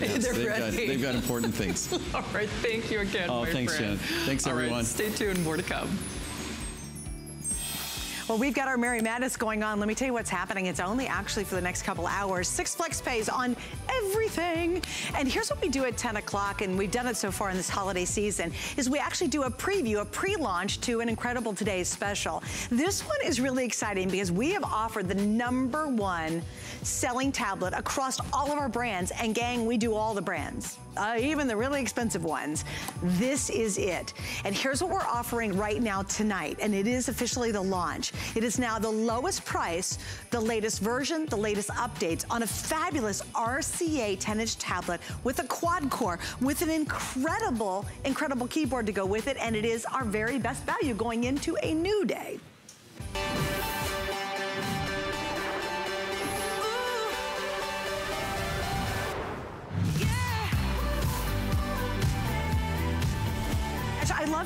Yes, They're they've ready. got, they've got important things. All right, thank you again, Oh, thanks, friend. Jen. Thanks, All right, everyone. stay tuned, more to come. Well, we've got our Merry Madness going on. Let me tell you what's happening. It's only actually for the next couple hours. Six Flex pays on everything. And here's what we do at 10 o'clock, and we've done it so far in this holiday season, is we actually do a preview, a pre-launch to an incredible today's special. This one is really exciting because we have offered the number one selling tablet across all of our brands. And gang, we do all the brands, uh, even the really expensive ones. This is it. And here's what we're offering right now tonight. And it is officially the launch. It is now the lowest price, the latest version, the latest updates on a fabulous RCA 10-inch tablet with a quad core, with an incredible, incredible keyboard to go with it. And it is our very best value going into a new day.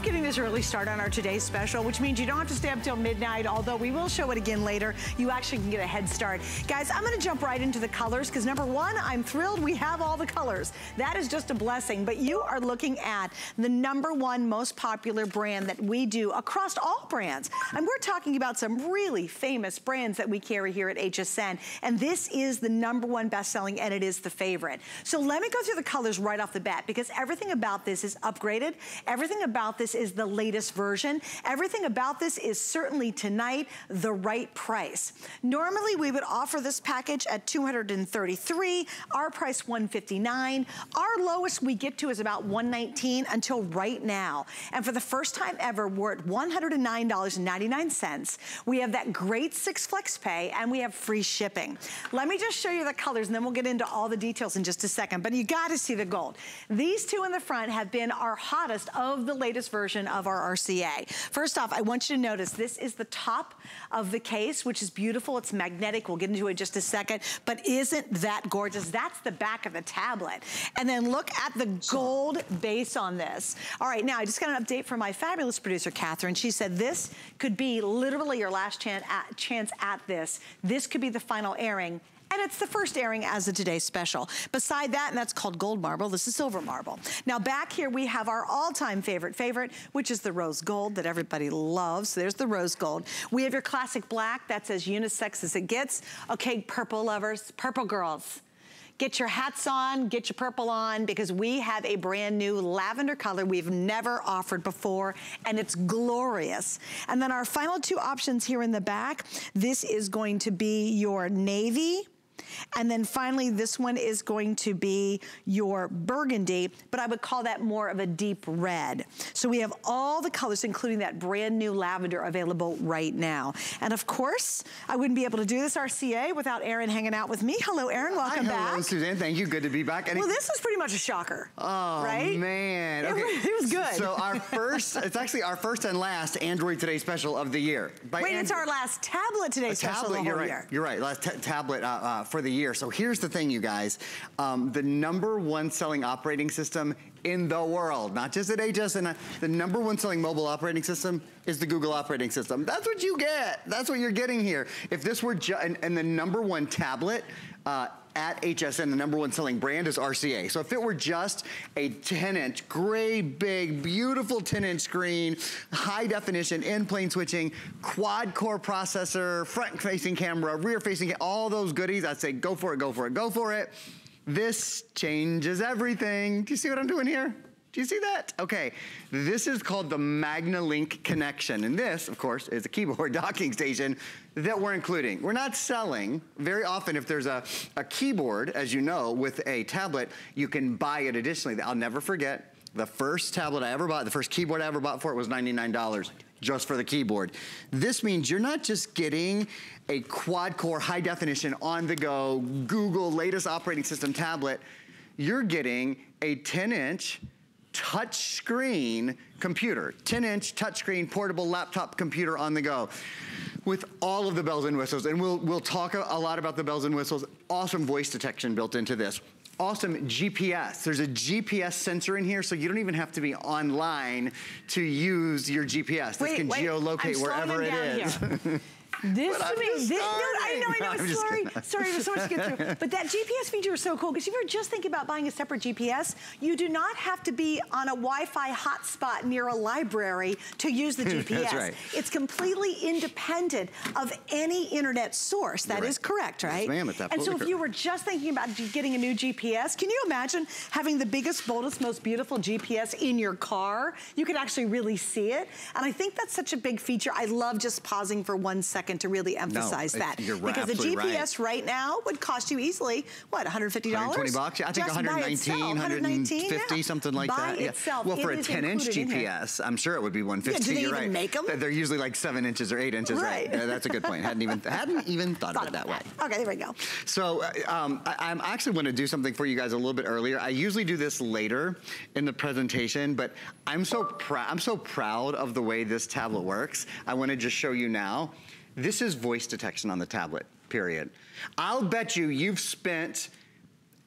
Getting this early start on our today's special, which means you don't have to stay up till midnight, although we will show it again later. You actually can get a head start. Guys, I'm gonna jump right into the colors because number one, I'm thrilled we have all the colors. That is just a blessing, but you are looking at the number one most popular brand that we do across all brands. And we're talking about some really famous brands that we carry here at HSN. And this is the number one best-selling and it is the favorite. So let me go through the colors right off the bat because everything about this is upgraded. Everything about this is the latest version. Everything about this is certainly tonight the right price. Normally we would offer this package at 233, our price 159. Our lowest we get to is about 119 until right now. And for the first time ever, we're at $109.99. We have that great six flex pay and we have free shipping. Let me just show you the colors and then we'll get into all the details in just a second, but you gotta see the gold. These two in the front have been our hottest of the latest version of our RCA. First off, I want you to notice this is the top of the case, which is beautiful. It's magnetic. We'll get into it in just a second, but isn't that gorgeous? That's the back of the tablet. And then look at the gold base on this. All right, now I just got an update from my fabulous producer, Catherine. She said this could be literally your last chance at, chance at this. This could be the final airing and it's the first airing as a Today Special. Beside that, and that's called Gold Marble, this is Silver Marble. Now back here we have our all-time favorite favorite, which is the Rose Gold that everybody loves. There's the Rose Gold. We have your classic black, that's as unisex as it gets. Okay, purple lovers, purple girls. Get your hats on, get your purple on, because we have a brand new lavender color we've never offered before, and it's glorious. And then our final two options here in the back, this is going to be your navy, and then finally, this one is going to be your burgundy, but I would call that more of a deep red. So we have all the colors, including that brand new lavender available right now. And of course, I wouldn't be able to do this RCA without Aaron hanging out with me. Hello, Aaron, welcome Hi, back. hello, Suzanne. Thank you. Good to be back. And Well, this was pretty much a shocker, Oh right? man! It Okay, was- it was good. So our first—it's actually our first and last Android Today special of the year. By Wait, it's our last tablet today a special tablet. the You're right. year. You're right. Last tablet uh, uh, for the year. So here's the thing, you guys. Um, the number one selling operating system in the world, not just at HSN, uh, the number one selling mobile operating system is the Google operating system. That's what you get. That's what you're getting here. If this were and, and the number one tablet. Uh, at HSN, the number one selling brand is RCA. So if it were just a 10 inch, great big, beautiful 10 inch screen, high definition, in plane switching, quad core processor, front facing camera, rear facing, all those goodies, I'd say go for it, go for it, go for it. This changes everything. Do you see what I'm doing here? Do you see that? Okay, this is called the MagnaLink connection. And this, of course, is a keyboard docking station that we're including. We're not selling. Very often if there's a, a keyboard, as you know, with a tablet, you can buy it additionally. I'll never forget, the first tablet I ever bought, the first keyboard I ever bought for it was $99 just for the keyboard. This means you're not just getting a quad core high definition on the go Google latest operating system tablet, you're getting a 10 inch touch screen computer, 10 inch touchscreen portable laptop computer on the go with all of the bells and whistles. And we'll, we'll talk a, lot about the bells and whistles. Awesome voice detection built into this. Awesome GPS. There's a GPS sensor in here, so you don't even have to be online to use your GPS. This Wait, can wait, I'm geolocate wherever them it is. This But to me, this, no, I know, I know. I'm sorry, sorry, there's so much to get through. But that GPS feature is so cool because if you're just thinking about buying a separate GPS, you do not have to be on a Wi-Fi hotspot near a library to use the GPS. That's right. It's completely independent of any internet source. That You're is right. correct, Yes, right? ma'am, it's And so if you were just thinking about getting a new GPS, can you imagine having the biggest, boldest, most beautiful GPS in your car? You could actually really see it. And I think that's such a big feature. I love just pausing for one second to really emphasize it- that. you're because the absolutely right. GPS right. now would cost you easily, what, $150? 120 bucks? Yeah, I think Just 119, itself, 150, yeah. something like by that. Yeah. Itself, well, for a 10 inch in. GPS, I'm sure it would be 150. Yeah, do they even right. make 'em? They're- usually like seven inches or eight inches, right? Right. That's a good point. Hadn't even hadn't even thought, Thought of it that way. Okay, there we go. So uh, um, I, I'm actually going to do something for you guys a little bit earlier. I usually do this later in the presentation, but I'm so proud. I'm so proud of the way this tablet works. I want to just show you now. This is voice detection on the tablet. Period. I'll bet you you've spent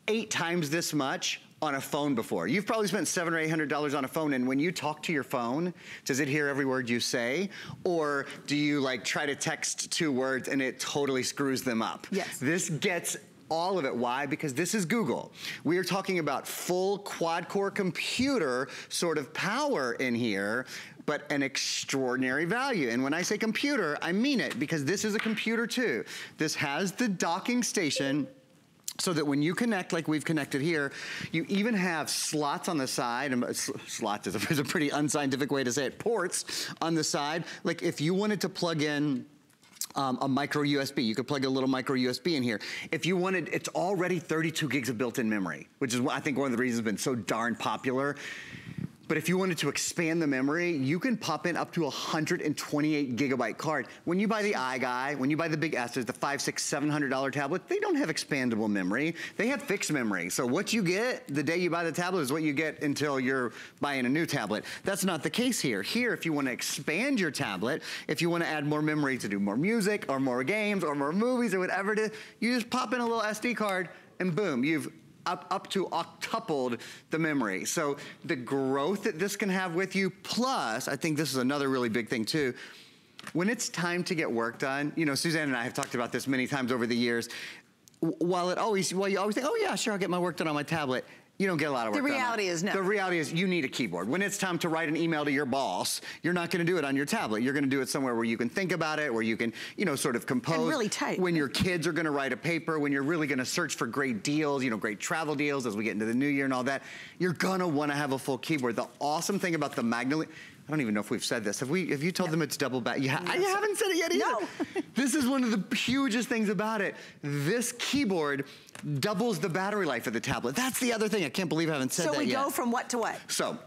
eight times this much on a phone before. You've probably spent seven or eight hundred dollars on a phone, and when you talk to your phone, does it hear every word you say, or do you like try to text two words and it totally screws them up? Yes. This gets all of it. Why? Because this is Google. We are talking about full quad core computer sort of power in here, but an extraordinary value. And when I say computer, I mean it because this is a computer too. This has the docking station so that when you connect like we've connected here, you even have slots on the side, and slots is a, is a pretty unscientific way to say it, ports on the side. Like if you wanted to plug in um, a micro USB. You could plug a little micro USB in here. If you wanted, it's already 32 gigs of built-in memory, which is, I think, one of the reasons it's been so darn popular. But if you wanted to expand the memory, you can pop in up to a 128 gigabyte card. When you buy the iGuy, when you buy the big S's, the five, six, seven hundred dollar tablet, they don't have expandable memory. They have fixed memory. So what you get the day you buy the tablet is what you get until you're buying a new tablet. That's not the case here. Here, if you want to expand your tablet, if you want to add more memory to do more music or more games or more movies or whatever it is, you just pop in a little SD card and boom, you've up, up to octupled the memory. So the growth that this can have with you, plus, I think this is another really big thing too, when it's time to get work done, you know, Suzanne and I have talked about this many times over the years, while it always, while you always think, oh yeah, sure, I'll get my work done on my tablet, you don't get a lot of The work done. on reality it. is no. The reality is you need a keyboard. When it's time to write an email to your boss, you're not gonna do it on your tablet. You're gonna do it somewhere where you can think about it, where you can, you know, sort of compose. And really type. When your kids are gonna write a paper, when you're really gonna search for great deals, you know, great travel deals as we get into the new year and all that, you're gonna wanna have a full keyboard. The awesome thing about the Magnet, I don't even know if we've said this. Have we? Have you told them it's double back? You, ha- you haven't said it yet either. No. this is one of the hugest things about it. This keyboard doubles the battery life of the tablet. That's the other thing. I can't believe I haven't said that yet. So we go from what to what? So,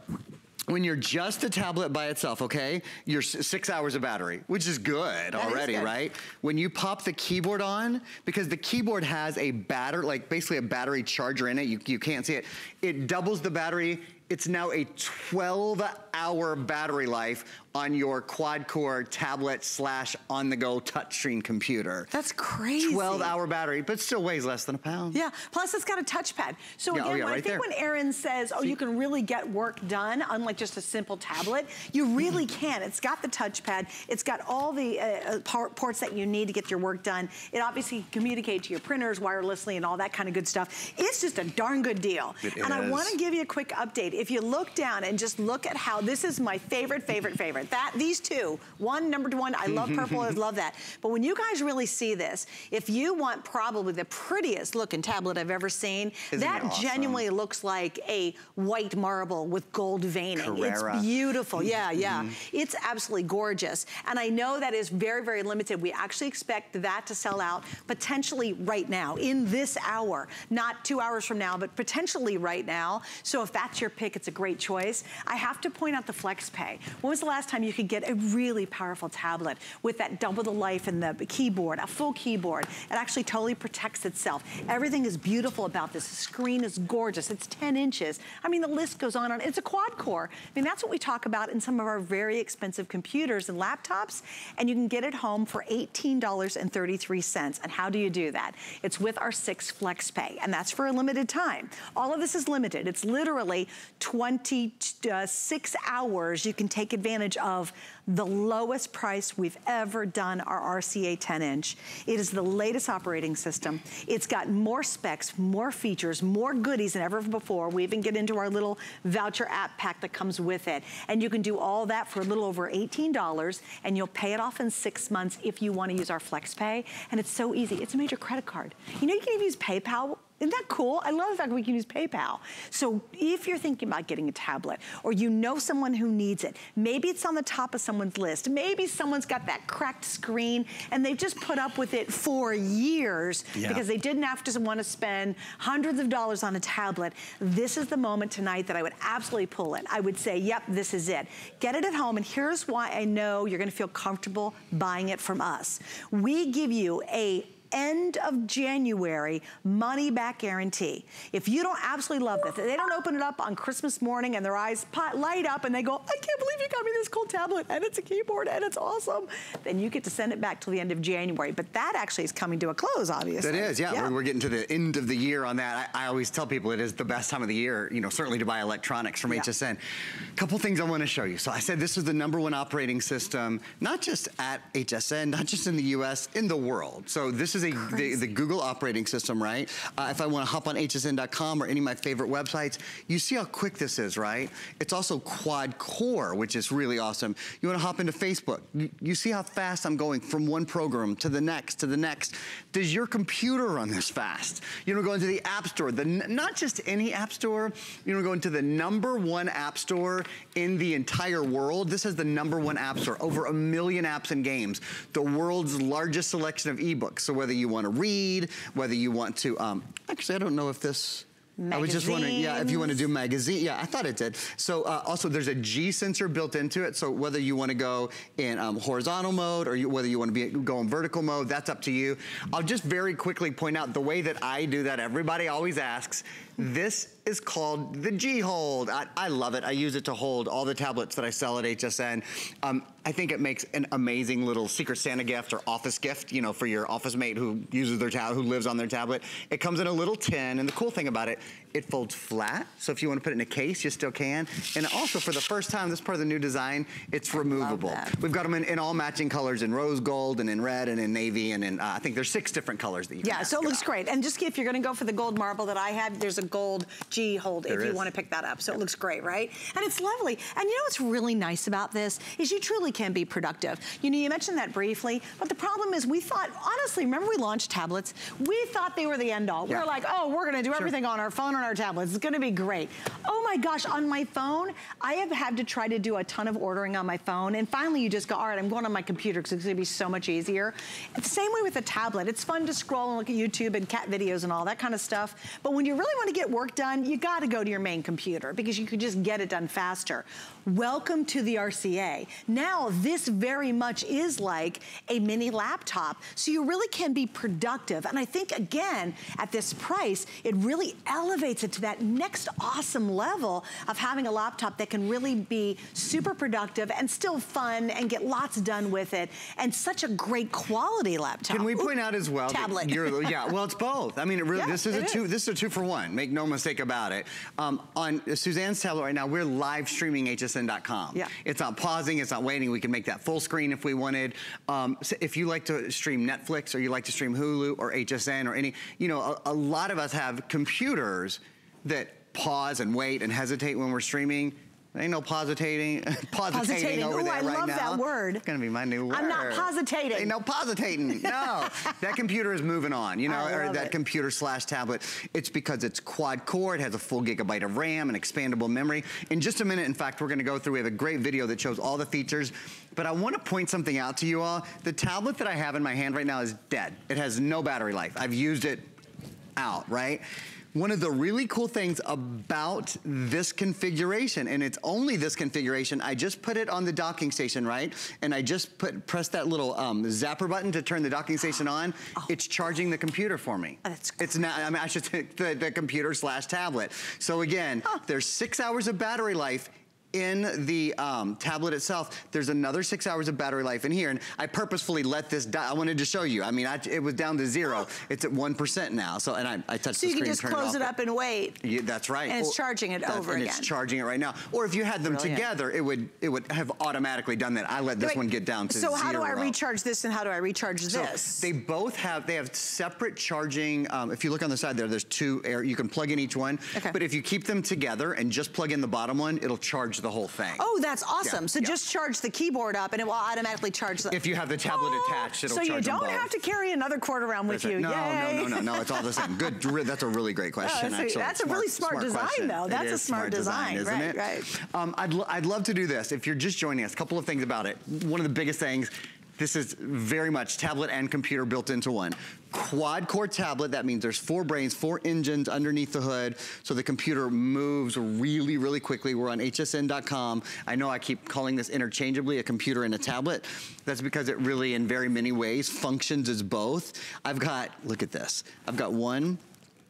when you're just a tablet by itself, okay, you're six hours of battery, which is good That is already, good. right? When you pop the keyboard on, because the keyboard has a battery, like basically a battery charger in it, you, you can't see it, it doubles the battery. It's now a 12 hour battery life on your quad core tablet slash on the go touchscreen computer. That's crazy. 12 hour battery, but still weighs less than a pound. Yeah, plus it's got a touchpad. So Yeah, oh again, yeah, when I think there. when Aaron says, oh, you can really get work done, unlike just a simple tablet, you really can. It's got the touchpad. It's got all the uh, uh, ports that you need to get your work done. It obviously communicate to your printers wirelessly and all that kind of good stuff. It's just a darn good deal. It and I want to give you a quick update. If you look down and just look at how, this is my favorite, favorite, favorite. That, these two, one, number one, I love purple, I love that. But when you guys really see this, if you want probably the prettiest looking tablet I've ever seen, Isn't that awesome? genuinely looks like a white marble with gold veining. Carrara. It's beautiful, yeah, yeah. Mm-hmm. It's absolutely gorgeous. And I know that is very, very limited. We actually expect that to sell out potentially right now, in this hour, not two hours from now, but potentially right now. So if that's your pick, it's a great choice. I have to point out the FlexPay. When was the last time you could get a really powerful tablet with that double the life in the keyboard, a full keyboard? It actually totally protects itself. Everything is beautiful about this. The screen is gorgeous. It's 10 inches. I mean, the list goes on and on. It's a quad core. I mean, that's what we talk about in some of our very expensive computers and laptops. And you can get it home for $18.33. And how do you do that? It's with our six flex pay. And that's for a limited time. All of this is limited. It's literally 26 uh, hours, you can take advantage of the lowest price we've ever done our RCA 10 inch. It is the latest operating system. It's got more specs, more features, more goodies than ever before. We even get into our little voucher app pack that comes with it. And you can do all that for a little over $18 and you'll pay it off in six months if you wanna use our FlexPay. And it's so easy, it's a major credit card. You know you can even use PayPal isn't that cool? I love the fact we can use PayPal. So if you're thinking about getting a tablet or you know someone who needs it, maybe it's on the top of someone's list. Maybe someone's got that cracked screen and they've just put up with it for years yeah. because they didn't have to want to spend hundreds of dollars on a tablet. This is the moment tonight that I would absolutely pull it. I would say, yep, this is it. Get it at home and here's why I know you're gonna feel comfortable buying it from us. We give you a end of January money back guarantee. If you don't absolutely love this, they don't open it up on Christmas morning and their eyes light up and they go, I can't believe you got me this cool tablet and it's a keyboard and it's awesome, then you get to send it back till the end of January. But that actually is coming to a close, obviously. That is, yeah. yeah. We're, we're, getting to the end of the year on that. I, I, always tell people it is the best time of the year, you know, certainly to buy electronics from yeah. HSN. A couple things I want to show you. So I said this is the number one operating system, not just at HSN, not just in the US, in the world. So this is is a the, the, Google operating system, right? Uh, if I want to hop on hsn.com or any of my favorite websites, you see how quick this is, right? It's also quad core, which is really awesome. You want to hop into Facebook. You, you see how fast I'm going from one program to the next to the next. Does your computer run this fast? You know, go into the App Store, the, not just any App Store, you know, go into the number one App Store in the entire world. This is the number one App Store, over a million apps and games. The world's largest selection of ebooks. So whether whether you want to read, whether you want to, um, actually, I don't know if this, Magazines. I was just wondering, yeah, if you want to do magazine. Yeah, I thought it did. So uh, also there's a G sensor built into it. So whether you want to go in um, horizontal mode or you, whether you want to be go in vertical mode, that's up to you. I'll just very quickly point out the way that I do that. Everybody always asks, this is called the G-Hold. I, I, love it. I use it to hold all the tablets that I sell at HSN. Um, I think it makes an amazing little Secret Santa gift or office gift, you know, for your office mate who uses their tablet, who lives on their tablet. It comes in a little tin, and the cool thing about it, it folds flat. So if you want to put it in a case, you still can. And also, for the first time, this part of the new design, it's removable. We've got them in, in, all matching colors, in rose gold, and in red, and in navy, and in, uh, I think there's six different colors that you can Yeah, so it looks great. And just if you're going to go for the gold marble that I have, there's a gold G hold there if you want to pick that up. So it looks great, right? And it's lovely. And you know what's really nice about this is you truly can be productive. You know, you mentioned that briefly, but the problem is we thought, honestly, remember we launched tablets? We thought they were the end all. Yeah. We were like, oh, we're going to do sure. everything on our phone, on our tablets. It's to be great. Oh my gosh, on my phone, I have had to try to do a ton of ordering on my phone. And finally, you just go, all right, I'm going on my computer because it's to be so much easier. It's the same way with a tablet. It's fun to scroll and look at YouTube and cat videos and all that kind of stuff. But when you really want to get work done, you got to go to your main computer because you can just get it done faster. Welcome to the RCA. Now, this very much is like a mini laptop, so you really can be productive. And I think, again, at this price, it really elevates it to that next awesome level of having a laptop that can really be super productive and still fun and get lots done with it. And such a great quality laptop. Can we point Ooh, out as well tablet. yeah, well, it's both. I mean, it really, yeah, this is a two. Is. This is a two for one. Make no mistake about it. Um, on Suzanne's tablet right now, we're live streaming Yeah. It's not pausing, it's not waiting. We can make that full screen if we wanted. Um, so if you like to stream Netflix or you like to stream Hulu or HSN or any, you know, a, a lot of us have computers that pause and wait and hesitate when we're streaming Ain't no positating, positating over Ooh, there I right love now. that word. It's gonna be my new word. I'm not positating. Ain't no positating. No, that computer is moving on. You know, or that it. computer slash tablet. It's because it's quad core. It has a full gigabyte of RAM and expandable memory. In just a minute, in fact, we're gonna go through. We have a great video that shows all the features. But I want to point something out to you all. The tablet that I have in my hand right now is dead. It has no battery life. I've used it out, right? One of the really cool things about this configuration, and it's only this configuration, I just put it on the docking station, right? And I just put press that little um, zapper button to turn the docking station on. Oh. It's charging the computer for me. Oh, that's cool. It's not, I mean, I should say the, the computer slash tablet. So again, there's six hours of battery life in the um, tablet itself, there's another six hours of battery life in here. And I purposefully let this die. I wanted to show you. I mean, I, it was down to zero. It's at 1% now. So, and I, I touched so the screen So you can just close it, it, up and wait. Yeah, that's right. And it's charging it over and again. it's charging it right now. Or if you had them Brilliant. together, it would it would have automatically done that. I let this Wait, one get down to so zero. So how do I recharge this and how do I recharge so this? They both have, they have separate charging. Um, if you look on the side there, there's two air, you can plug in each one. Okay. But if you keep them together and just plug in the bottom one, it'll charge the whole thing. Oh, that's awesome. Yeah. So yeah. just charge the keyboard up and it will automatically charge the... If you have the tablet oh, attached, it'll so charge So you don't have to carry another cord around with you. No, Yay. no, no, no, no, it's all the same. Good, that's a really great question, oh, actually. That's smart, a really smart, smart design, question. though. That's a smart, smart design, design, isn't right, it? Right, um, I'd, I'd love to do this. If you're just joining us, a couple of things about it. One of the biggest things, this is very much tablet and computer built into one. Quad core tablet, that means there's four brains, four engines underneath the hood, so the computer moves really, really quickly. We're on hsn.com. I know I keep calling this interchangeably a computer and a tablet. That's because it really, in very many ways, functions as both. I've got, look at this. I've got one,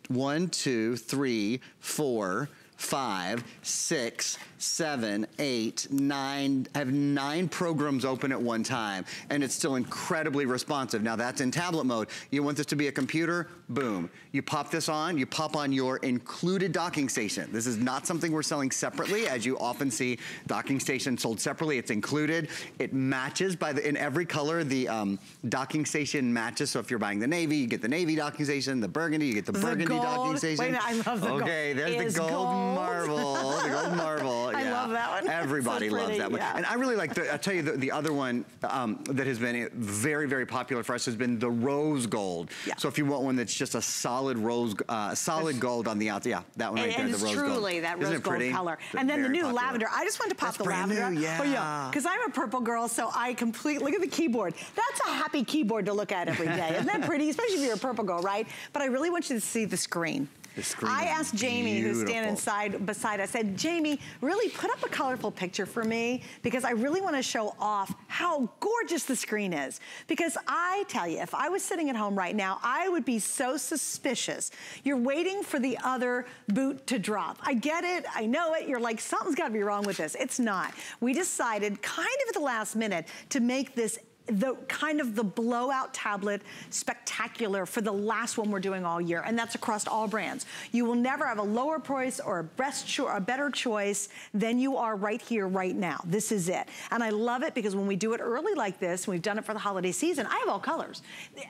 one, two, three, four, five, six, seven, eight, nine, I have nine programs open at one time, and it's still incredibly responsive. Now that's in tablet mode. You want this to be a computer? Boom. You pop this on, you pop on your included docking station. This is not something we're selling separately, as you often see docking stations sold separately. It's included. It matches by the, in every color, the um, docking station matches. So if you're buying the navy, you get the navy docking station, the burgundy, you get the, the burgundy gold. docking station. Wait a minute, I love the okay, gold. Okay, there's the gold, gold, marble, the gold marble. I yeah. love that one. Everybody so loves that one. Yeah. And I really like, the, I'll tell you, the, the other one um, that has been very, very popular for us has been the rose gold. Yeah. So if you want one that's just a solid rose, uh, solid gold on the outside, yeah, that one right there, the rose truly gold. truly that rose gold color. And then the new popular. lavender. I just wanted to pop that's the lavender. New, yeah. Oh yeah, because I'm a purple girl, so I completely, look at the keyboard. That's a happy keyboard to look at every day. Isn't that pretty? Especially if you're a purple girl, right? But I really want you to see the screen. I asked Jamie, beautiful. who's standing side beside, I said, Jamie, really put up a colorful picture for me because I really want to show off how gorgeous the screen is. Because I tell you, if I was sitting at home right now, I would be so suspicious. You're waiting for the other boot to drop. I get it, I know it. You're like, something's got to be wrong with this. It's not. We decided kind of at the last minute to make this the kind of the blowout tablet spectacular for the last one we're doing all year, and that's across all brands. You will never have a lower price or a best a better choice than you are right here, right now. This is it. And I love it because when we do it early like this, and we've done it for the holiday season, I have all colors.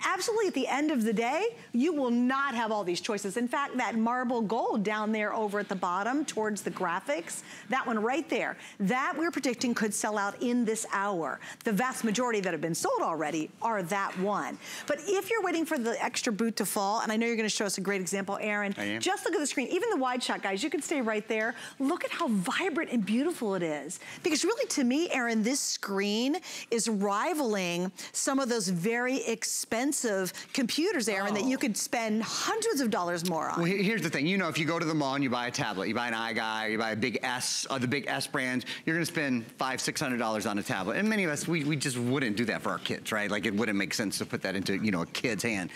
Absolutely at the end of the day, you will not have all these choices. In fact, that marble gold down there over at the bottom towards the graphics, that one right there, that we're predicting could sell out in this hour. The vast majority that have been been sold already are that one. But if you're waiting for the extra boot to fall, and I know you're gonna show us a great example, Aaron, just look at the screen. Even the wide shot, guys, you can stay right there. Look at how vibrant and beautiful it is. Because really, to me, Aaron, this screen is rivaling some of those very expensive computers, Aaron, oh. that you oh. could spend hundreds of dollars more on. Well, here's the thing. You know, if you go to the mall and you buy a tablet, you buy an iGuy, you buy a big S, uh, the big S brands, you're gonna spend five, six hundred dollars on a tablet. And many of us, we, we just wouldn't do that for our kids, right? Like it wouldn't make sense to put that into, you know, a kid's hand.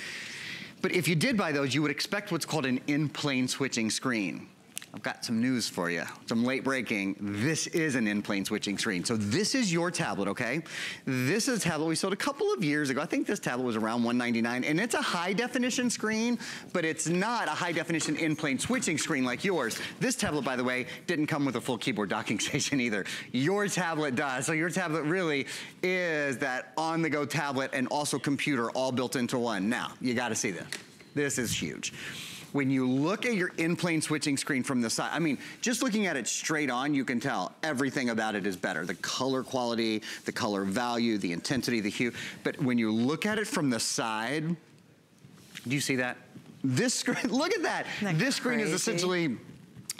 But if you did buy those, you would expect what's called an in-plane switching screen. I've got some news for you. Some late breaking. This is an in-plane switching screen. So this is your tablet, okay? This is a tablet we sold a couple of years ago. I think this tablet was around 199 and it's a high definition screen, but it's not a high definition in-plane switching screen like yours. This tablet, by the way, didn't come with a full keyboard docking station either. Your tablet does. So your tablet really is that on-the-go tablet and also computer all built into one. Now, you gotta see this. This is huge when you look at your in-plane switching screen from the side, I mean, just looking at it straight on, you can tell everything about it is better. The color quality, the color value, the intensity, the hue. But when you look at it from the side, do you see that? This screen, look at that. that this screen crazy? is essentially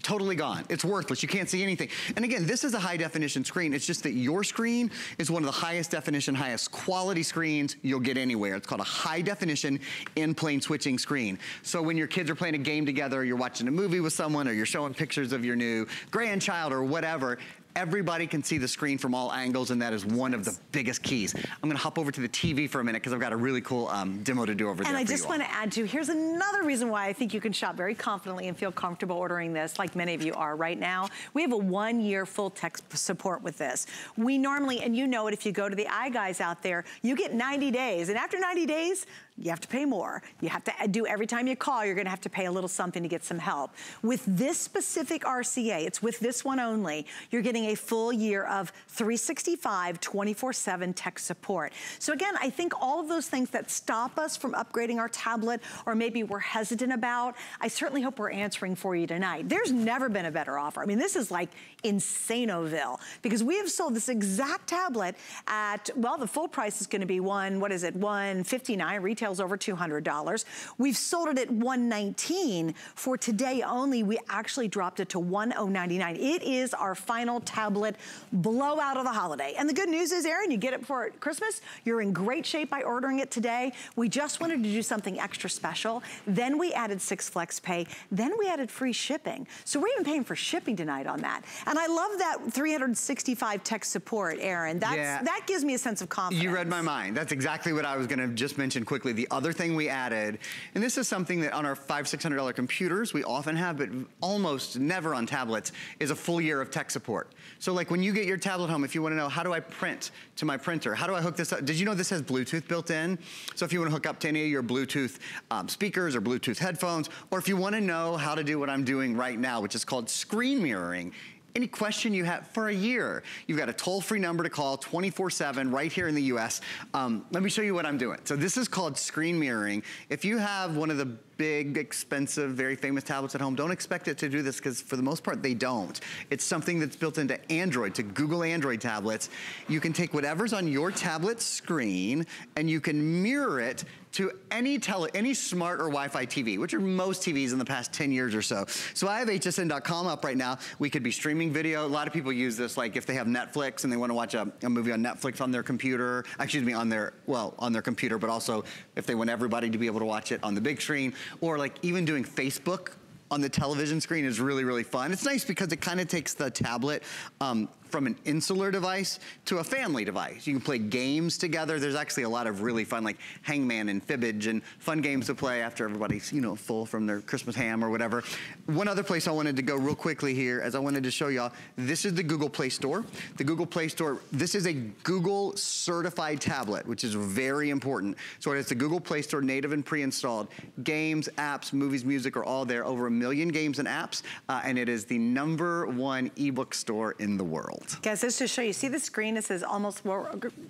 totally gone. It's worthless. You can't see anything. And again, this is a high definition screen. It's just that your screen is one of the highest definition, highest quality screens you'll get anywhere. It's called a high definition in-plane switching screen. So when your kids are playing a game together, you're watching a movie with someone, or you're showing pictures of your new grandchild or whatever, everybody can see the screen from all angles, and that is one of the biggest keys. I'm gonna hop over to the TV for a minute because I've got a really cool um, demo to do over and there And I just want to add to, here's another reason why I think you can shop very confidently and feel comfortable ordering this, like many of you are right now. We have a one year full tech support with this. We normally, and you know it if you go to the iGuys out there, you get 90 days. And after 90 days, you have to pay more. You have to uh, do every time you call, you're gonna have to pay a little something to get some help. With this specific RCA, it's with this one only, you're getting a full year of 365, 24-7 tech support. So again, I think all of those things that stop us from upgrading our tablet or maybe we're hesitant about, I certainly hope we're answering for you tonight. There's never been a better offer. I mean, this is like Insanoville because we have sold this exact tablet at, well, the full price is gonna be one, what is it, 159 retail retails over $200. We've sold it at 119. For today only, we actually dropped it to 1099 It is our final tablet blowout of the holiday. And the good news is, Aaron, you get it for Christmas. You're in great shape by ordering it today. We just wanted to do something extra special. Then we added six flex pay. Then we added free shipping. So we're even paying for shipping tonight on that. And I love that 365 tech support, Aaron. That's, yeah. That gives me a sense of confidence. You read my mind. That's exactly what I was gonna just mention quickly the other thing we added, and this is something that on our five, $600 computers we often have, but almost never on tablets, is a full year of tech support. So like when you get your tablet home, if you wanna know, how do I print to my printer? How do I hook this up? Did you know this has Bluetooth built in? So if you wanna hook up to any of your Bluetooth um, speakers or Bluetooth headphones, or if you wanna know how to do what I'm doing right now, which is called screen mirroring, any question you have for a year. You've got a toll-free number to call 24-7 right here in the US. Um, let me show you what I'm doing. So this is called screen mirroring. If you have one of the big, expensive, very famous tablets at home, don't expect it to do this because for the most part, they don't. It's something that's built into Android, to Google Android tablets. You can take whatever's on your tablet screen and you can mirror it to any tele, any smart or Wi-Fi TV, which are most TVs in the past 10 years or so. So I have hsn.com up right now. We could be streaming video. A lot of people use this like if they have Netflix and they want to watch a, a movie on Netflix on their computer, excuse me, on their, well, on their computer, but also if they want everybody to be able to watch it on the big screen or like even doing Facebook on the television screen is really, really fun. It's nice because it kind of takes the tablet um, from an insular device to a family device. You can play games together. There's actually a lot of really fun like Hangman and Fibbage and fun games to play after everybody's, you know, full from their Christmas ham or whatever. One other place I wanted to go real quickly here as I wanted to show y'all, this is the Google Play Store. The Google Play Store, this is a Google certified tablet, which is very important. So it's the Google Play Store native and pre-installed. Games, apps, movies, music are all there. Over a million games and apps. Uh, and it is the number one ebook store in the world. Guys, just to show you, see the screen? It says almost, we're,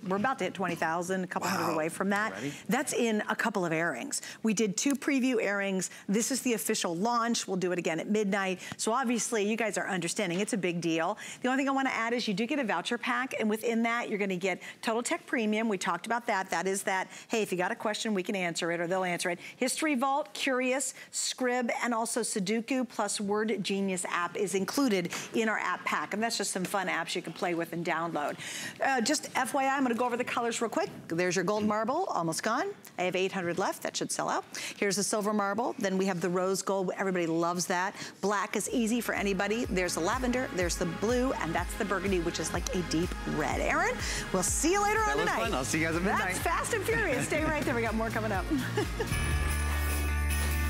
we're about to hit 20,000, a couple wow. hundred away from that. Ready? That's in a couple of airings. We did two preview airings. This is the official launch. We'll do it again at midnight. So obviously you guys are understanding it's a big deal. The only thing I wanna add is you do get a voucher pack and within that you're gonna get Total Tech Premium. We talked about that. That is that, hey, if you got a question, we can answer it or they'll answer it. History Vault, Curious, Scribd, and also Sudoku plus Word Genius app is included in our app pack. And that's just some fun apps you can play with and download. Uh, just FYI, I'm gonna go over the colors real quick. There's your gold marble, almost gone. I have 800 left, that should sell out. Here's the silver marble, then we have the rose gold, everybody loves that. Black is easy for anybody. There's the lavender, there's the blue, and that's the burgundy, which is like a deep red. Aaron, we'll see you later that on tonight. Fun. I'll see you guys at midnight. That's Fast and Furious. Stay right there, we got more coming up.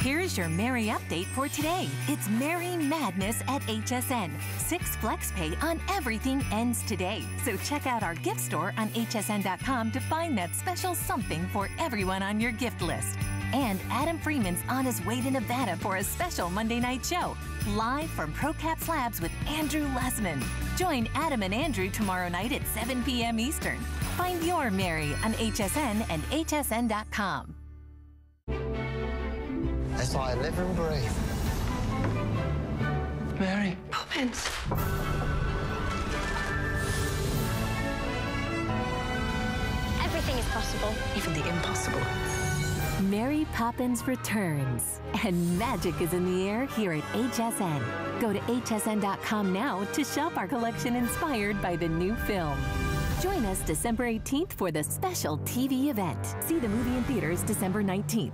Here's your Merry update for today. It's Merry Madness at HSN. Six flex pay on everything ends today. So check out our gift store on hsn.com to find that special something for everyone on your gift list. And Adam Freeman's on his way to Nevada for a special Monday night show, live from ProCaps Labs with Andrew Lessman. Join Adam and Andrew tomorrow night at 7 p.m. Eastern. Find your Merry on HSN and hsn.com. That's all I live and breathe. Mary Poppins. Everything is possible. Even the impossible. Mary Poppins returns, and magic is in the air here at HSN. Go to hsn.com now to shop our collection inspired by the new film. Join us December 18th for the special TV event. See the movie in theaters December 19th.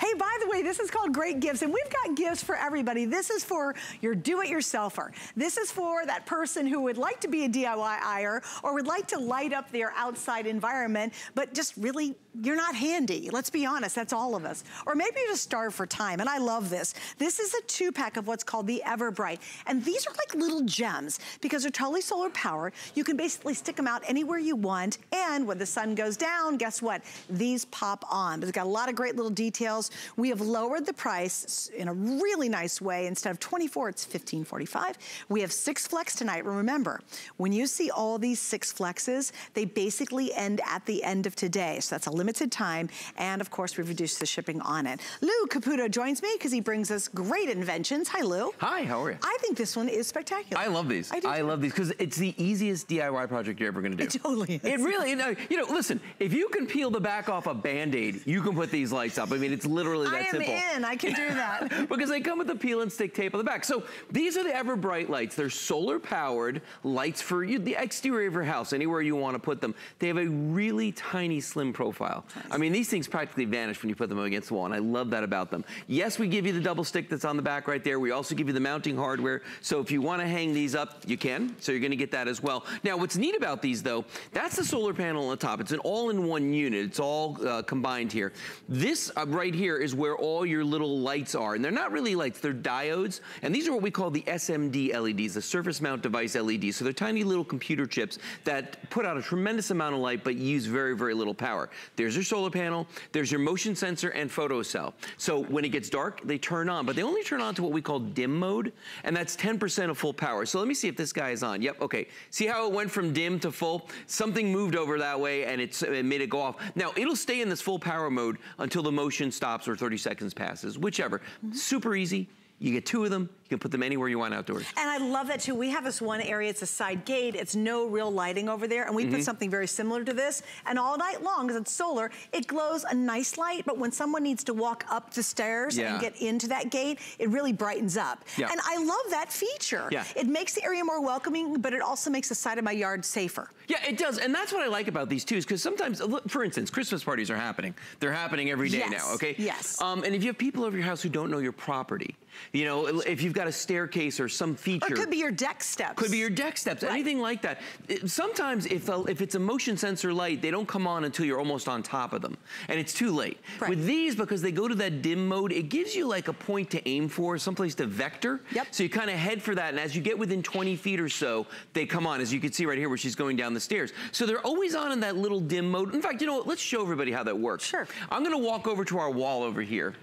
Hey, by the way, this is called Great Gifts, and we've got gifts for everybody. This is for your do-it-yourselfer. This is for that person who would like to be a DIY-er or would like to light up their outside environment, but just really, you're not handy. Let's be honest, that's all of us. Or maybe you're just starved for time, and I love this. This is a two-pack of what's called the Everbright, and these are like little gems because they're totally solar powered. You can basically stick them out anywhere you want, and when the sun goes down, guess what? These pop on. But it's got a lot of great little details. We have lowered the price in a really nice way. Instead of 24, it's 15.45. We have six flex tonight. Remember, when you see all these six flexes, they basically end at the end of today. So that's a limited time. And of course, we've reduced the shipping on it. Lou Caputo joins me because he brings us great inventions. Hi, Lou. Hi, how are you? I think this one is spectacular. I love these. I, do I love these because it's the easiest DIY project you're ever going to do. It totally is. It really, you know, you know, listen, if you can peel the back off a Band-Aid, you can put these lights up. I mean, it's literally that I am simple. in. I can do that. because they come with the peel and stick tape on the back. So these are the Everbright lights. They're solar powered lights for you, the exterior of your house, anywhere you want to put them. They have a really tiny, slim profile. I mean, these things practically vanish when you put them against the wall, and I love that about them. Yes, we give you the double stick that's on the back right there. We also give you the mounting hardware. So if you want to hang these up, you can. So you're going to get that as well. Now, what's neat about these, though, that's the solar panel on the top. It's an all-in-one unit. It's all uh, combined here. This uh, right here is where all your little lights are. And they're not really lights, they're diodes. And these are what we call the SMD LEDs, the surface mount device LEDs. So they're tiny little computer chips that put out a tremendous amount of light, but use very, very little power. There's your solar panel, there's your motion sensor and photo cell. So when it gets dark, they turn on, but they only turn on to what we call dim mode, and that's 10% of full power. So let me see if this guy is on. Yep, okay. See how it went from dim to full? Something moved over that way and it made it go off. Now, it'll stay in this full power mode until the motion stops or 30 seconds passes, whichever. Super easy. You get two of them, you can put them anywhere you want outdoors. And I love that too. We have this one area, it's a side gate, it's no real lighting over there, and we Mm-hmm. put something very similar to this, and all night long, because it's solar, it glows a nice light, but when someone needs to walk up the stairs Yeah. and get into that gate, it really brightens up. Yeah. And I love that feature. Yeah. It makes the area more welcoming, but it also makes the side of my yard safer. Yeah, it does. And that's what I like about these too, is because sometimes, for instance, Christmas parties are happening. They're happening every day Yes, now, okay? yes. Um, and if you have people over your house who don't know your property, you know, if you've got a staircase or some feature. Or it could be your deck steps. Could be your deck steps, Right. anything like that. Sometimes if, a, if it's a motion sensor light, they don't come on until you're almost on top of them. And it's too late. Right. With these, because they go to that dim mode, it gives you like a point to aim for, someplace to vector. Yep. So you kind of head for that. And as you get within 20 feet or so, they come on, as you can see right here where she's going down the stairs. So they're always on in that little dim mode. In fact, you know what? Let's show everybody how that works. Sure. I'm going to walk over to our wall over here.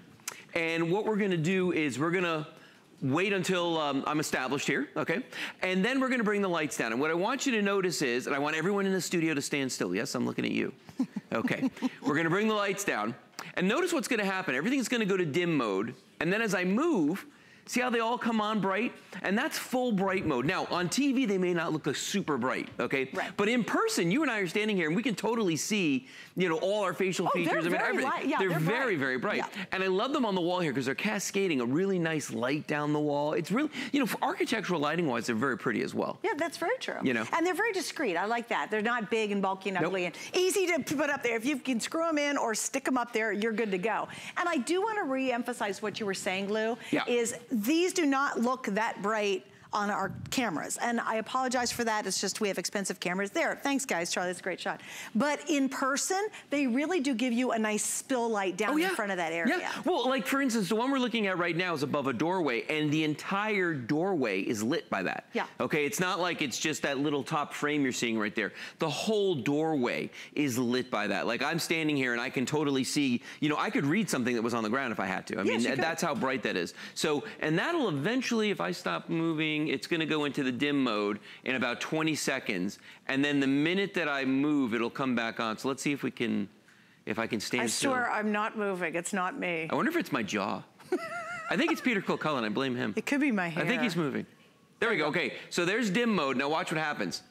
And what we're going to do is we're going to wait until um, I'm established here, okay? And then we're gonna bring the lights down. And what I want you to notice is, and I want everyone in the studio to stand still. Yes, I'm looking at you. Okay, we're gonna bring the lights down. And notice what's gonna happen. Everything's gonna go to dim mode. And then as I move, See how they all come on bright? And that's full bright mode. Now, on TV, they may not look a super bright, okay? Right. But in person, you and I are standing here and we can totally see, you know, all our facial Oh, they're features. I mean, everything. light. Yeah, they're, they're very, very bright. Yeah. And I love them on the wall here because they're cascading a really nice light down the wall. It's really, you know, for architectural lighting wise, they're very pretty as well. Yeah, that's very true. You know. And they're very discreet. I like that. They're not big and bulky and Nope. ugly and easy to put up there. If you can screw them in or stick them up there, you're good to go. And I do want to re-emphasize what you were saying, Lou, Yeah. is these do not look that bright on our cameras. And I apologize for that. It's just we have expensive cameras. There, thanks guys, Charlie, that's a great shot. But in person, they really do give you a nice spill light down oh, in front of that area. Oh, Yeah. Well, like for instance, the one we're looking at right now is above a doorway, and the entire doorway is lit by that. Yeah. Okay. It's not like it's just that little top frame you're seeing right there. The whole doorway is lit by that. Like I'm standing here and I can totally see. You know, I could read something that was on the ground if I had to. I Yes, mean, that's how bright that is. So, and that'll eventually, if I stop moving, it's going to go into the dim mode in about 20 seconds, and then the minute that I move, it'll come back on. So let's see if we can. If I can stand I still. swear I'm not moving. It's not me. I wonder if it's my jaw. I think it's Peter Kilcullen. I blame him. It could be my hair. I think he's moving. There we go. Okay, so there's dim mode. Now watch what happens.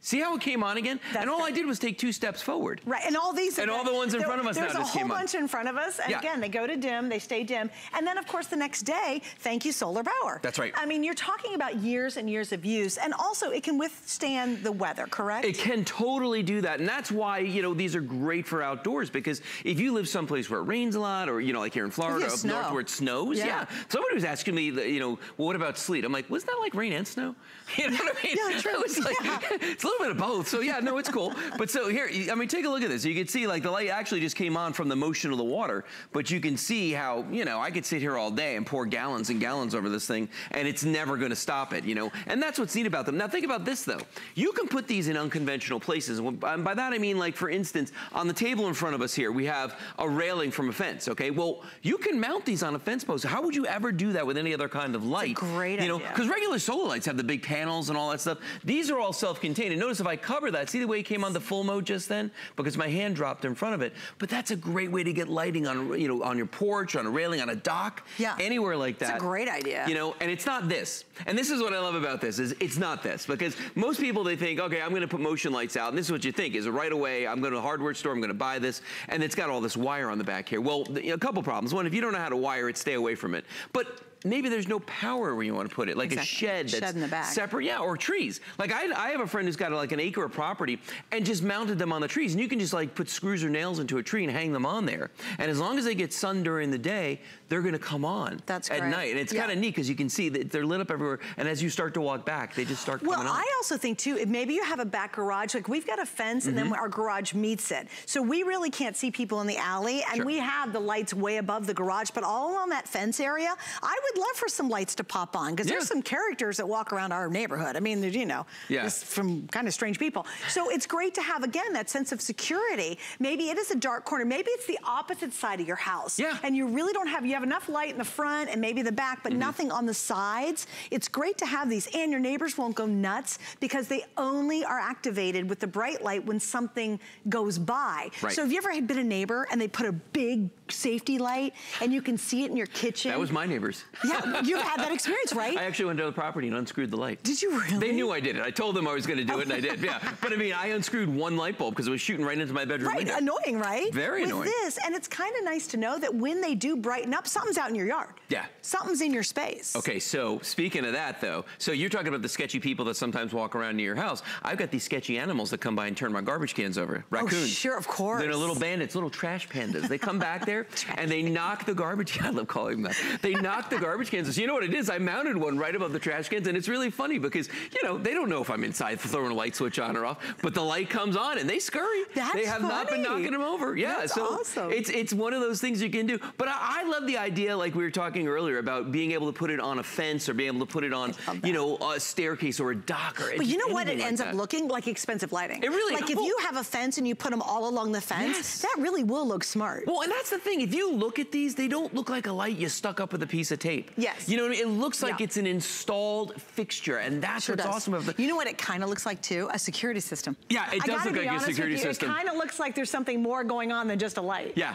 See how it came on again? That's and all. I did was take two steps forward. Right, and all these And all the ones in there- front of us now There's a whole came on. bunch in front of us, and Yeah. again, they go to dim, they stay dim, and then of course the next day, thank you solar power. That's right. I mean, you're talking about years and years of use, and also it can withstand the weather, correct? It can totally do that. And that's why, you know, these are great for outdoors because if you live someplace where it rains a lot or, you know, like here in Florida, up snow. north where it snows, Yeah. yeah. Somebody was asking me, you know, well, what about sleet? I'm like, wasn't that like rain and snow? You know what I mean? Yeah, true. I was like, Yeah. it's a little bit of both. So yeah, no, it's cool. But so here, I mean, take a look at this. You can see like the light actually just came on from the motion of the water, but you can see how, you know, I could sit here all day and pour gallons and gallons over this thing and it's never going to stop it, you know? And that's what's neat about them. Now think about this though. You can put these in unconventional places. And by that I mean like, for instance, on the table in front of us here, we have a railing from a fence, okay? Well, you can mount these on a fence post. How would you ever do that with any other kind of light? great You know, idea. because regular solar lights have the big panels and all that stuff. These are all self-contained. And notice if I cover that, see the way it came on the full mode just then? Because my hand dropped in front of it. But that's a great way to get lighting on, you know, on your porch, on a railing, on a dock, Yeah. anywhere like that. It's a great idea. You know, and it's not this. And this is what I love about this is it's not this because most people they think, okay, I'm going to put motion lights out, and this is what you think is right away. I'm going to a hardware store, I'm going to buy this, and it's got all this wire on the back here. Well, a couple problems. One, if you don't know how to wire it, stay away from it. But maybe there's no power where you want to put it, like Exactly. a shed Shed that's in the back. separate, yeah, or trees. Like I, I have a friend who's got like an acre of property and just mounted them on the trees, and you can just like put screws or nails into a tree and hang them on there. And as long as they get sun during the day, they're going to come on That's at great. night, and it's Yeah. kind of neat because you can see that they're lit up everywhere. And as you start to walk back, they just start Well. I also think too, maybe you have a back garage, like we've got a fence and Mm-hmm. then our garage meets it. So we really can't see people in the alley and Sure. we have the lights way above the garage, but all along that fence area, I would love for some lights to pop on because Yeah. there's some characters that walk around our neighborhood. I mean, you know, Yeah. just from kind of strange people. So it's great to have, again, that sense of security. Maybe it is a dark corner. Maybe it's the opposite side of your house. Yeah. And you really don't have, you have enough light in the front and maybe the back, Mm-hmm. but nothing on the sides. It's great to have these and your neighbors won't go nuts because they only are activated with the bright light when something goes by. Right. So have you ever been a neighbor and they put a big safety light and you can see it in your kitchen? that was my neighbors. Yeah, you've had that experience, right? I actually went to the property and unscrewed the light. Did you really? They knew I did it. I told them I was going to do it, and I did. Yeah, but I mean, I unscrewed one light bulb because it was shooting right into my bedroom Right, window. annoying, right? Very With annoying. this, and it's kind of nice to know that when they do brighten up, something's out in your yard. Yeah. Something's in your space. Okay, so speaking of that though, so you're talking about the sketchy people that sometimes walk around near your house. I've got these sketchy animals that come by and turn my garbage cans over. Oh, Raccoons. Oh, sure, of course. They're little bandits, little trash pandas. They come back there and they knock the garbage. I love calling them that. They knock the garbage cans. So you know what it is? I mounted one right above the trash cans, and it's really funny because you know they don't know if I'm inside throwing a light switch on or off, but the light comes on and they scurry. That's they have not been knocking them over. Yeah, That's so awesome. it's it's one of those things you can do. But I, I love the idea, like we were talking earlier, about being able to put it on a fence or being able to put it on, you know, a staircase or a dock or But you know what? It like ends up looking like expensive lighting. It really- like if you have a fence and you put them all along the fence, Yes. that really will look smart. Well, and that's the thing. If you look at these, they don't look like a light you stuck up with a piece of tape. Yes. You know what I mean? It looks like Yeah. it's an installed fixture, and that's Sure what's does. awesome about the. You know what it kind of looks like too? A security system. Yeah, it I does look like a security you, system. It kind of looks like there's something more going on than just a light. Yeah.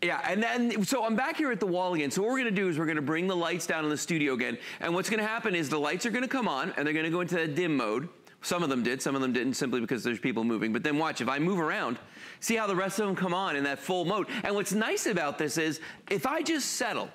Yeah, and then, so I'm back here at the wall again. So what we're gonna do is we're gonna bring the lights down in the studio again. And what's gonna happen is the lights are gonna come on and they're gonna go into that dim mode. Some of them did, some of them didn't simply because there's people moving. But then watch, if I move around, see how the rest of them come on in that full mode. And what's nice about this is if I just settle,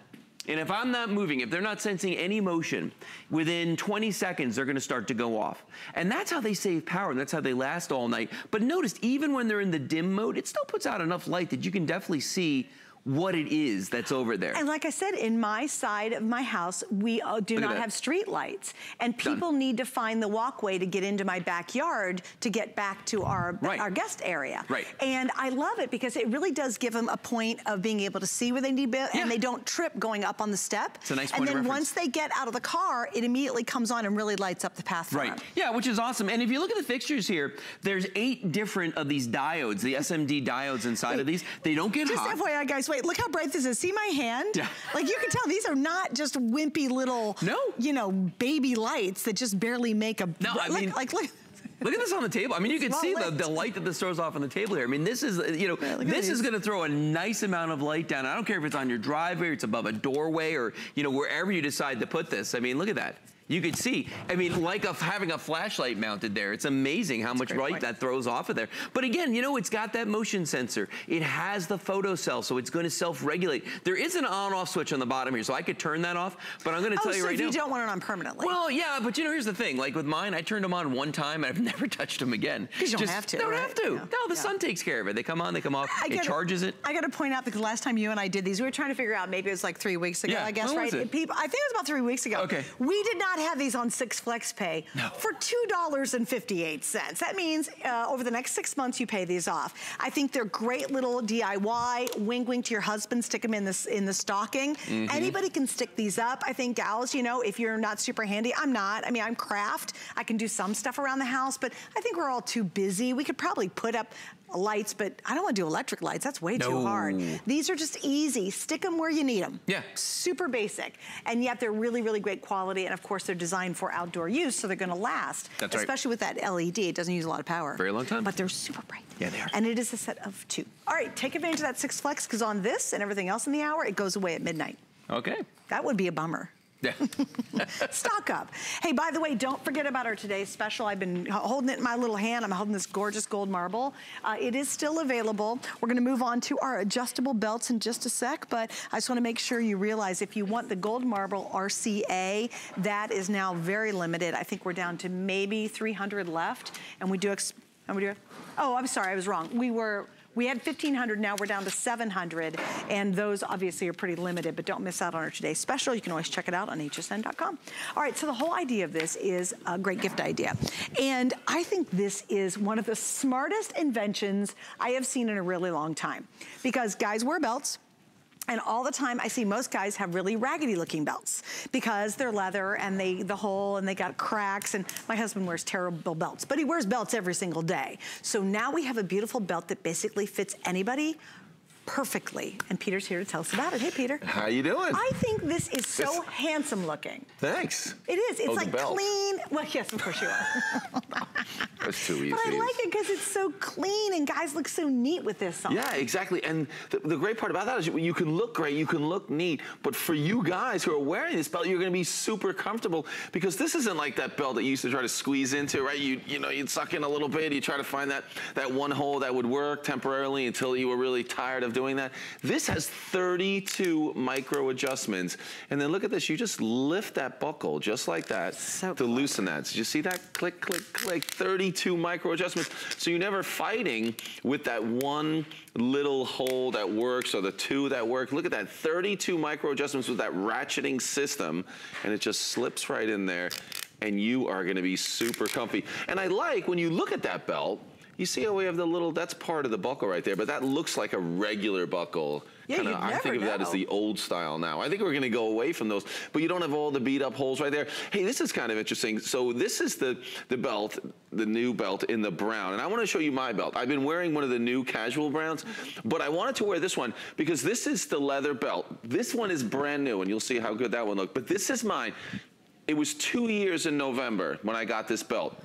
and if I'm not moving, if they're not sensing any motion, within 20 seconds, they're gonna start to go off. And that's how they save power, and that's how they last all night. But notice, even when they're in the dim mode, it still puts out enough light that you can definitely see what it is that's over there. And like I said, in my side of my house, we uh, do Look not have street lights. And people need to find the walkway to get into my backyard to get back to our, Right. our guest area. Right. And I love it because it really does give them a point of being able to see where they need to be Yeah. and they don't trip going up on the step. It's a nice And point of then once they get out of the car, it immediately comes on and really lights up the path for Right. them. Yeah, which is awesome. And if you look at the fixtures here, there's eight different of these diodes, the SMD diodes inside of these. They don't get Just hot. FYI, guys, wait, look how bright this is. See my hand? Yeah. Like you can tell these are not just wimpy little, No. you know, baby lights that just barely make a. No, I look, mean- like, look. Look at this on the table. I mean, you can see the, the light that this throws off on the table here. I mean, this is, you know, Yeah, this is going to throw a nice amount of light down. I don't care if it's on your driveway, or it's above a doorway, or, you know, wherever you decide to put this. I mean, look at that. You could see, I mean, like a, having a flashlight mounted there. It's amazing how much light point. that throws off of there. But again, you know, it's got that motion sensor. It has the photo cell, so it's going to self-regulate. There is an on-off switch on the bottom here, so I could turn that off, but I'm going to Oh, tell you so right if now. you don't want it on permanently. Well, yeah, but you know, here's the thing. Like with mine, I turned them on one time, and I've never touched them again. 'Cause you don't Just have to, Don't right? have to. Yeah. No, the Yeah. sun takes care of it. They come on, they come off. I it gotta- charges it. I got to point out because last time you and I did these, we were trying to figure out maybe it was like three weeks ago, Yeah, I guess, right? People, I think it was about three weeks ago. Okay. We did not have these on Six Flex Pay No. for two dollars and fifty-eight cents. That means uh, over the next six months you pay these off. I think they're great little DIY. Wink, wink to your husband. Stick them in this in the stocking. Mm-hmm. Anybody can stick these up. I think gals, you know, if you're not super handy, I'm not. I mean, I'm craft. I can do some stuff around the house, but I think we're all too busy. We could probably put up lights, but I don't want to do electric lights. That's way too hard. These are just easy. Stick them where you need them. Yeah. Super basic. And yet they're really, really great quality. And of course, they're designed for outdoor use, so they're going to last. That's right. Especially with that LED. It doesn't use a lot of power. Very long time. But they're super bright. Yeah, they are. And it is a set of two. All right, take advantage of that Six Flex because on this and everything else in the hour, it goes away at midnight. Okay. That would be a bummer. Stock up. Hey, by the way, don't forget about our today's special. I've been holding it in my little hand. I'm holding this gorgeous gold marble. Uh, it is still available. We're going to move on to our adjustable belts in just a sec, but I just want to make sure you realize if you want the gold marble RCA, that is now very limited. I think we're down to maybe 300 left, and we do. How many do? Oh, I'm sorry, I was wrong. We were. We had 1,500, now we're down to 700, and those obviously are pretty limited, but don't miss out on our today's special. You can always check it out on hsn.com. All right, so the whole idea of this is a great gift idea. And I think this is one of the smartest inventions I have seen in a really long time. Because guys wear belts, and all the time, I see most guys have really raggedy looking belts because they're leather and they the hole and they got cracks. And my husband wears terrible belts, but he wears belts every single day. So now we have a beautiful belt that basically fits anybody perfectly. And Peter's here to tell us about it. Hey, Peter. How you doing? I think this is so This- handsome looking. Thanks. It is. It's Oh, like clean. Well, yes, of course you are. That's too easy. but I like it because it's so clean and guys look so neat with this on. Yeah, exactly. And the, the great part about that is you, you can look great, you can look neat, but for you guys who are wearing this belt, you're going to be super comfortable because this isn't like that belt that you used to try to squeeze into, right? You you know, you'd suck in a little bit, you try to find that that one hole that would work temporarily until you were really tired of doing that. This has 32 micro adjustments. And then look at this, you just lift that buckle just like that So to loosen that. Did you see that? Click, click, click, 32 micro adjustments. So you're never fighting with that one little hole that works or the two that work. Look at that, 32 micro adjustments with that ratcheting system, and it just slips right in there, and you are gonna be super comfy. And I like, when you look at that belt, you see how we have the little, that's part of the buckle right there, but that looks like a regular buckle. Yeah, Kinda- I think of that as the old style now. I think we're gonna go away from those, but you don't have all the beat up holes right there. Hey, this is kind of interesting. So this is the, the belt, the new belt in the brown. And I wanna show you my belt. I've been wearing one of the new casual browns, but I wanted to wear this one because this is the leather belt. This one is brand new and you'll see how good that one looked. But this is mine. It was two years in November when I got this belt.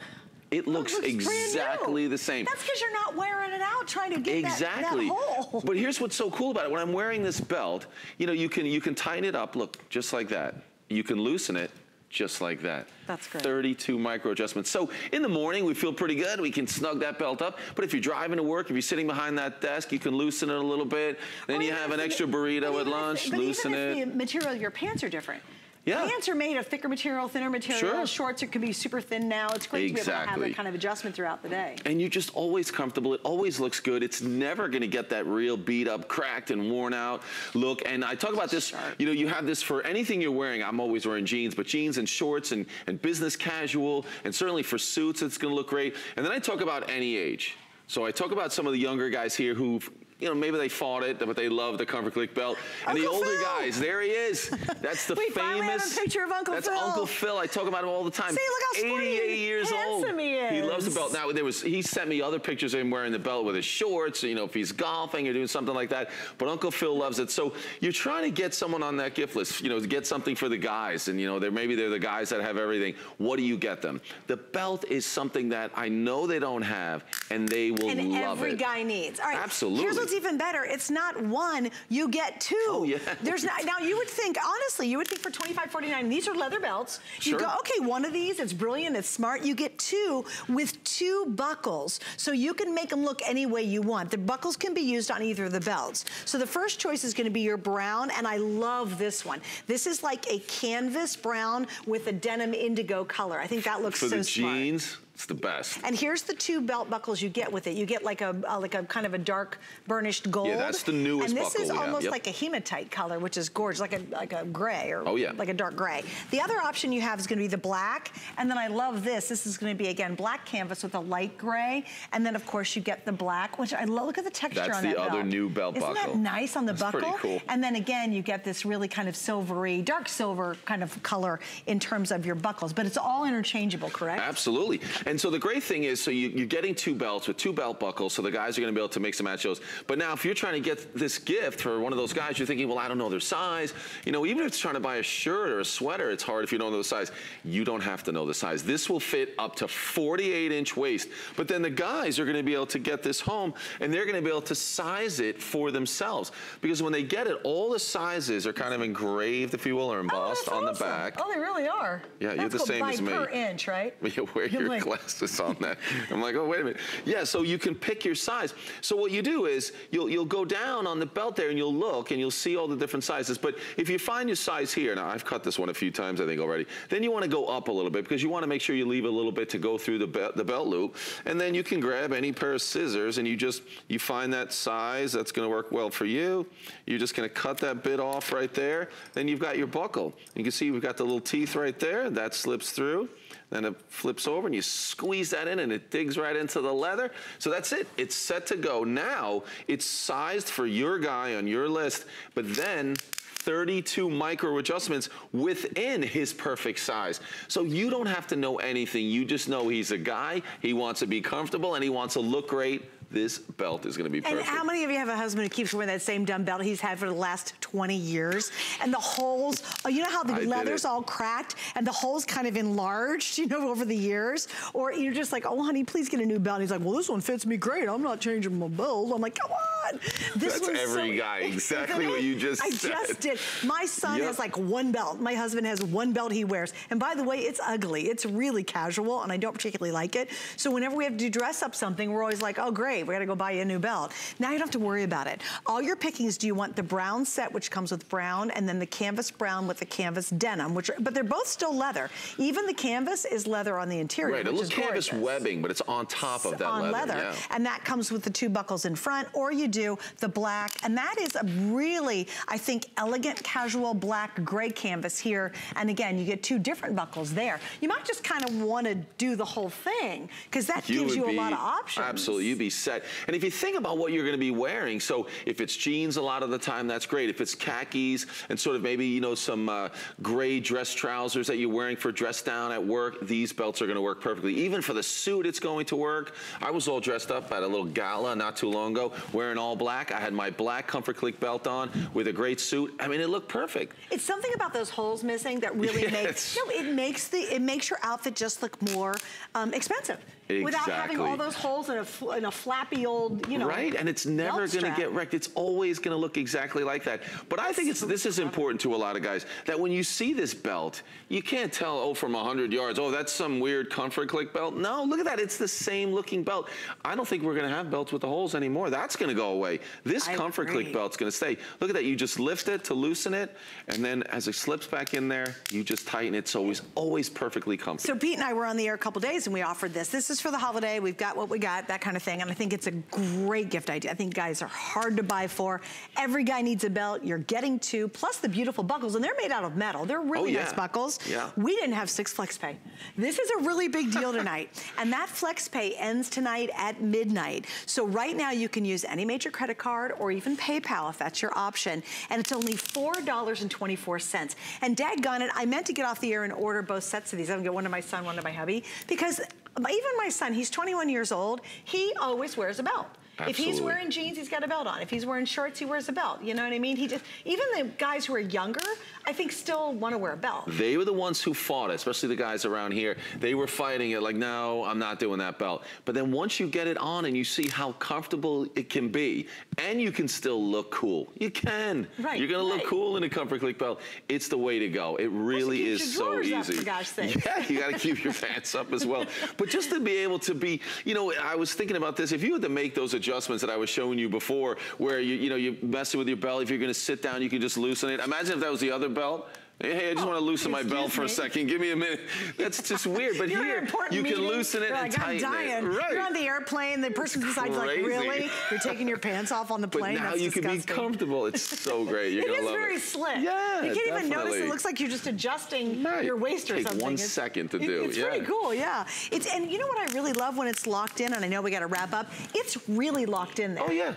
It looks, looks exactly the same. That's because you're not wearing it out trying to get that- Exactly. that, hole. But here's what's so cool about it. When I'm wearing this belt, you know, you can you can tighten it up, look, just like that. You can loosen it just like that. That's great. 32 micro adjustments. So in the morning, we feel pretty good. We can snug that belt up. But if you're driving to work, if you're sitting behind that desk, you can loosen it a little bit. Then you have an extra burrito at if- lunch, but loosen even it. the material of your pants are different. Yeah. Pants are made of thicker material, thinner material. Sure. Shorts are, can be super thin now. It's great to be able to have that kind of adjustment throughout the day. and you're just always comfortable. It always looks good. It's never going to get that real beat up, cracked, and worn out look. And I talk about this, Sharp. you know, you have this for anything you're wearing. I'm always wearing jeans, but jeans and shorts and, and business casual, and certainly for suits, it's going to look great. And then I talk about any age. So I talk about some of the younger guys here who you know, maybe they fought it, but they love the Comfort Click belt. And the older Phil! guys, there he is. That's the We finally have a famous. picture of Uncle that's Phil. Uncle Phil. I talk about him all the time. See, look how sporty 88 and years old. he He loves the belt. Now there was he sent me other pictures of him wearing the belt with his shorts. You know, if he's golfing or doing something like that. But Uncle Phil loves it. So you're trying to get someone on that gift list. You know, to get something for the guys, and you know, they're maybe they're the guys that have everything. What do you get them? The belt is something that I know they don't have, and they will And love every it. guy needs. All right. Absolutely. What's even better, it's not one, you get two. Oh, yeah. There's not, now you would think, honestly, you would think for $25.49, these are leather belts. Sure. You go, okay, one of these, it's brilliant, it's smart. You get two with two buckles. So you can make them look any way you want. The buckles can be used on either of the belts. So the first choice is gonna be your brown, and I love this one. This is like a canvas brown with a denim indigo color. I think that looks For so the jeans, it's the best. And here's the two belt buckles you get with it. You get like a, a like a kind of a dark burnished gold. Yeah, that's the newest And this buckle is almost yep. like a hematite color, which is gorgeous, like a like a gray or Oh, yeah. like a dark gray. The other option you have is going to be the black, and then I love this. This is going to be again black canvas with a light gray, and then of course you get the black, which I love. Look at the texture That's on the other belt. new belt Isn't buckle. that nice on the That's buckle? pretty cool. And then again, you get this really kind of silvery, dark silver kind of color in terms of your buckles, but it's all interchangeable, correct? Absolutely. And so the great thing is, so you, you're getting two belts with two belt buckles, so the guys are going to be able to make some match those. But now, if you're trying to get this gift for one of those guys, you're thinking, well, I don't know their size. You know, even if it's trying to buy a shirt or a sweater, it's hard if you don't know the size. You don't have to know the size. This will fit up to 48 inch waist. But then the guys are going to be able to get this home, and they're going to be able to size it for themselves. Because when they get it, all the sizes are kind of engraved, if you will, or Oh, embossed that's on the back. Oh, they really are. Yeah, you're the same as me. per inch, right? Wear You're your like- glasses on that. I'm like, oh, wait a minute. Yeah, so you can pick your size. So what you do is you'll, you'll go down on the belt there and you'll look and you'll see all the different sizes. But if you find your size here, now I've cut this one a few times, I think already, then you want to go up a little bit because you want to make sure you leave a little bit to go through the, belt, the belt loop. And then you can grab any pair of scissors and you just, you find that size that's going to work well for you. You're just going to cut that bit off right there. Then you've got your buckle. You can see we've got the little teeth right there. That slips through. Then it flips over and you squeeze that in and it digs right into the leather. So that's it. It's set to go. Now it's sized for your guy on your list, but then 32 micro adjustments within his perfect size. So you don't have to know anything. You just know he's a guy, he wants to be comfortable, and he wants to look great. This belt is gonna be perfect. And how many of you have a husband who keeps wearing that same dumb belt he's had for the last 20 years? And the holes, oh, you know how the I leather's all cracked and the holes kind of enlarged, you know, over the years? Or you're just like, oh, honey, please get a new belt. And he's like, well, this one fits me great. I'm not changing my belt. I'm like, come on. This That's every so- guy. Exactly what you just I said. just did. My son Yep. has like one belt. My husband has one belt he wears. And by the way, it's ugly. It's really casual and I don't particularly like it. So whenever we have to dress up something, we're always like, oh great, we gotta go buy you a new belt. Now you don't have to worry about it. All your pickings, do you want the brown set, which comes with brown, and then the canvas brown with the canvas denim, which are, but they're both still leather. Even the canvas is leather on the interior, right, it looks canvas gorgeous webbing, but it's on top of that on leather, yeah. and that comes with the two buckles in front, or you do the black, and that is a really, I think, elegant, casual black gray canvas here, and again, you get two different buckles there. You might just kind of want to do the whole thing, because that gives would you a lot of options. Absolutely, you'd be set. And if you think about what you're going to be wearing, so if it's jeans a lot of the time, that's great. If it's khakis and sort of maybe, you know, some uh, gray dress trousers that you're wearing for dress down at work, these belts are going to work perfectly. Even for the suit, it's going to work. I was all dressed up at a little gala not too long ago, wearing all black. I had my black Comfort Click belt on with a great suit. I mean, it looked perfect. It's something about those holes missing that really makes no, it makes the it makes your outfit just look more um, expensive without having all Exactly. those holes in a in a flappy old you know Right, and it's never going to get wrecked. It's always going to look exactly like that. But I think it's this is important to a lot of guys that when you see this belt, you can't tell oh from 100 yards, oh that's some weird comfort click belt. No, look at that. It's the same looking belt. I don't think we're going to have belts with the holes anymore. That's going to go away. This I comfort agree. click belt's going to stay. Look at that. You just lift it to loosen it, and then as it slips back in there, you just tighten it so it's always perfectly comfy. So Pete and I were on the air a couple days and we offered this. This is for the holiday. We've got what we got, that kind of thing. And I think it's a great gift idea. I think guys are hard to buy for. Every guy needs a belt. You're getting two, plus the beautiful buckles. And they're made out of metal. They're oh, really Oh, yeah. nice buckles. Yeah. We didn't have six flex pay. This is a really big deal tonight. and that flex pay ends tonight at midnight. So right now you can use any major credit card or even PayPal if that's your option. And it's only $4.24. And daggone it, I meant to get off the air and order both sets of these. I'm gonna get one to my son, one to my hubby. Because even my son, he's 21 years old, he always wears a belt. If he's wearing jeans, he's got a belt on. If he's wearing shorts, he wears a belt. You know what I mean? He just, even the guys who are younger, I think still want to wear a belt. They were the ones who fought it, especially the guys around here. They were fighting it like, no, I'm not doing that belt. But then once you get it on and you see how comfortable it can be, and you can still look cool. You can. Right, You're gonna right. look cool in a Comfort Click belt. It's the way to go. It really is so easy. up, for gosh sakes. Yeah, you gotta keep your pants up as well. But just to be able to be, you know, I was thinking about this. If you had to make those adjustments that I was showing you before, where you, you know, you're messing with your belt, if you're gonna sit down, you can just loosen it. Imagine if that was the other belt. Hey, I just want to loosen my belt for a second. Give me a minute. That's just weird. But here, you can loosen it You're and like, tighten I'm dying. it. Right. You're on the airplane. The person besides you like, really? You're taking your pants off on the But plane? now That's you can be comfortable. It's so great. You're It gonna is love very it. slick. Yeah, You can't even notice. It looks like you're just adjusting Right. your waist or Take something. one It's- second to it- do, It's yeah. pretty cool, yeah. It's and you know what I really love when it's locked in, and I know we got to wrap up. It's really locked in there. Oh yeah.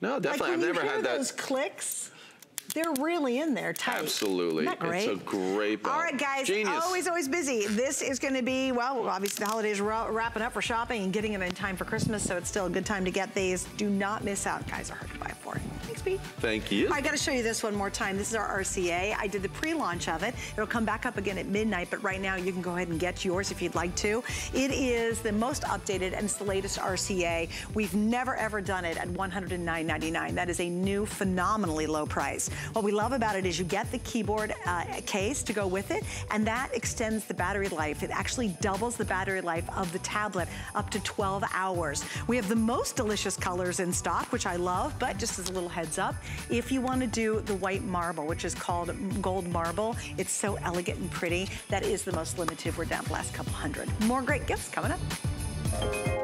No, definitely. when I've never had that. those clicks, they're really in there tight. Absolutely. Isn't that great? It's a great belt. All right, guys. Genius. Always, always busy. This is going to be, well, obviously the holidays are wrapping up for shopping and getting them in time for Christmas, so it's still a good time to get these. Do not miss out. Guys are hard to buy for. Thanks, Pete. Thank you. I got to show you this one more time. This is our RCA. I did the pre-launch of it. It'll come back up again at midnight, but right now you can go ahead and get yours if you'd like to. It is the most updated and it's the latest RCA. We've never ever done it at $109.99. That is a new phenomenally low price. What we love about it is you get the keyboard uh, case to go with it, and that extends the battery life. It actually doubles the battery life of the tablet up to 12 hours. We have the most delicious colors in stock, which I love, but just as a little heads up, if you want to do the white marble, which is called gold marble, it's so elegant and pretty. That is the most limited. We're down the last couple hundred. More great gifts coming up.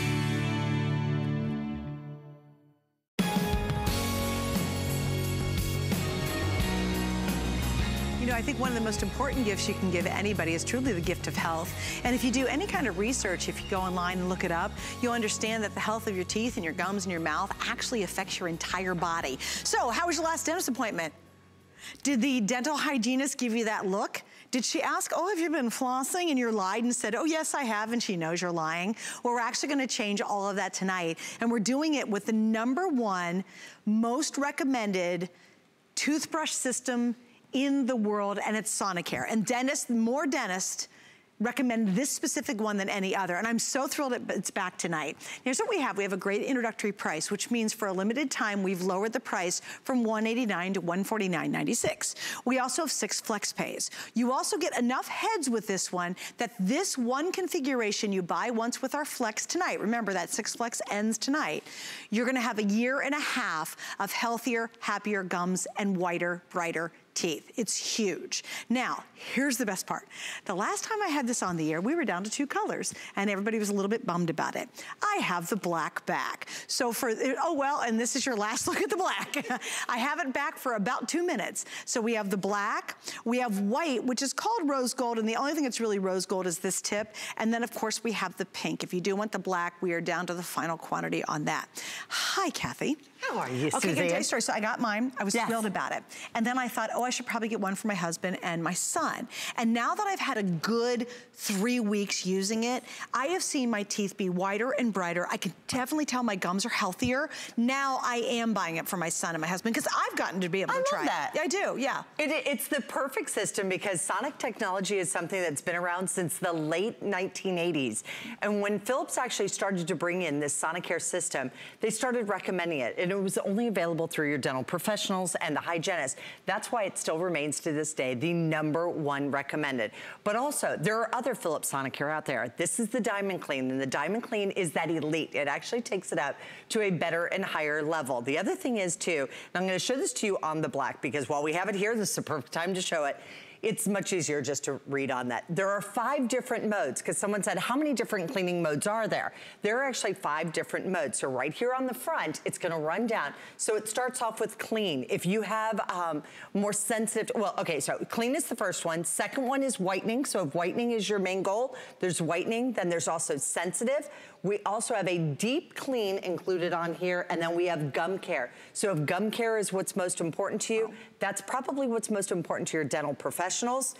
I think one of the most important gifts you can give anybody is truly the gift of health. And if you do any kind of research, if you go online and look it up, you'll understand that the health of your teeth and your gums and your mouth actually affects your entire body. So, how was your last dentist appointment? Did the dental hygienist give you that look? Did she ask, oh, have you been flossing? And you lied and said, oh, yes, I have, and she knows you're lying. Well, we're actually gonna change all of that tonight. And we're doing it with the number one most recommended toothbrush system in the world, and it's Sonicare. And dentists, more dentists, recommend this specific one than any other. And I'm so thrilled it- it's back tonight. Here's what we have. We have a great introductory price, which means for a limited time, we've lowered the price from 189 to $149.96. We also have six flex pays. You also get enough heads with this one that this one configuration you buy once with our flex tonight. Remember that six flex ends tonight. You're gonna have a year and a half of healthier, happier gums and whiter, brighter teeth. It's huge. Now, here's the best part. The last time I had this on the air, we were down to two colors and everybody was a little bit bummed about it. I have the black back. So for, oh well, and this is your last look at the black. I have it back for about two minutes. So we have the black, we have white, which is called rose gold, and the only thing that's really rose gold is this tip. And then of course we have the pink. If you do want the black, we are down to the final quantity on that. Hi, Kathy. How are you, Okay, good Suzanne? day story. So I got mine. I was Yes. thrilled about it. And then I thought, oh, Oh, I should probably get one for my husband and my son. And now that I've had a good three weeks using it, I have seen my teeth be whiter and brighter. I can definitely tell my gums are healthier. Now I am buying it for my son and my husband because I've gotten to be able I to try that. it. I do, yeah. It, it's the perfect system because sonic technology is something that's been around since the late 1980s. And when Philips actually started to bring in this Sonicare system, they started recommending it. And it it was only available through your dental professionals and the hygienist. That's why it still remains to this day the number one recommended. But also, there are other Philips Sonicare out there. This is the Diamond Clean, and the Diamond Clean is that elite. It actually takes it up to a better and higher level. The other thing is too, and I'm gonna show this to you on the black because while we have it here, this is the perfect time to show it it's much easier just to read on that. There are five different modes because someone said, how many different cleaning modes are there? There are actually five different modes. So right here on the front, it's gonna run down. So it starts off with clean. If you have um, more sensitive, well, okay, so clean is the first one. Second one is whitening. So if whitening is your main goal, there's whitening. Then there's also sensitive. We also have a deep clean included on here, and then we have gum care. So if gum care is what's most important to you, that's probably what's most important to your dental professionals.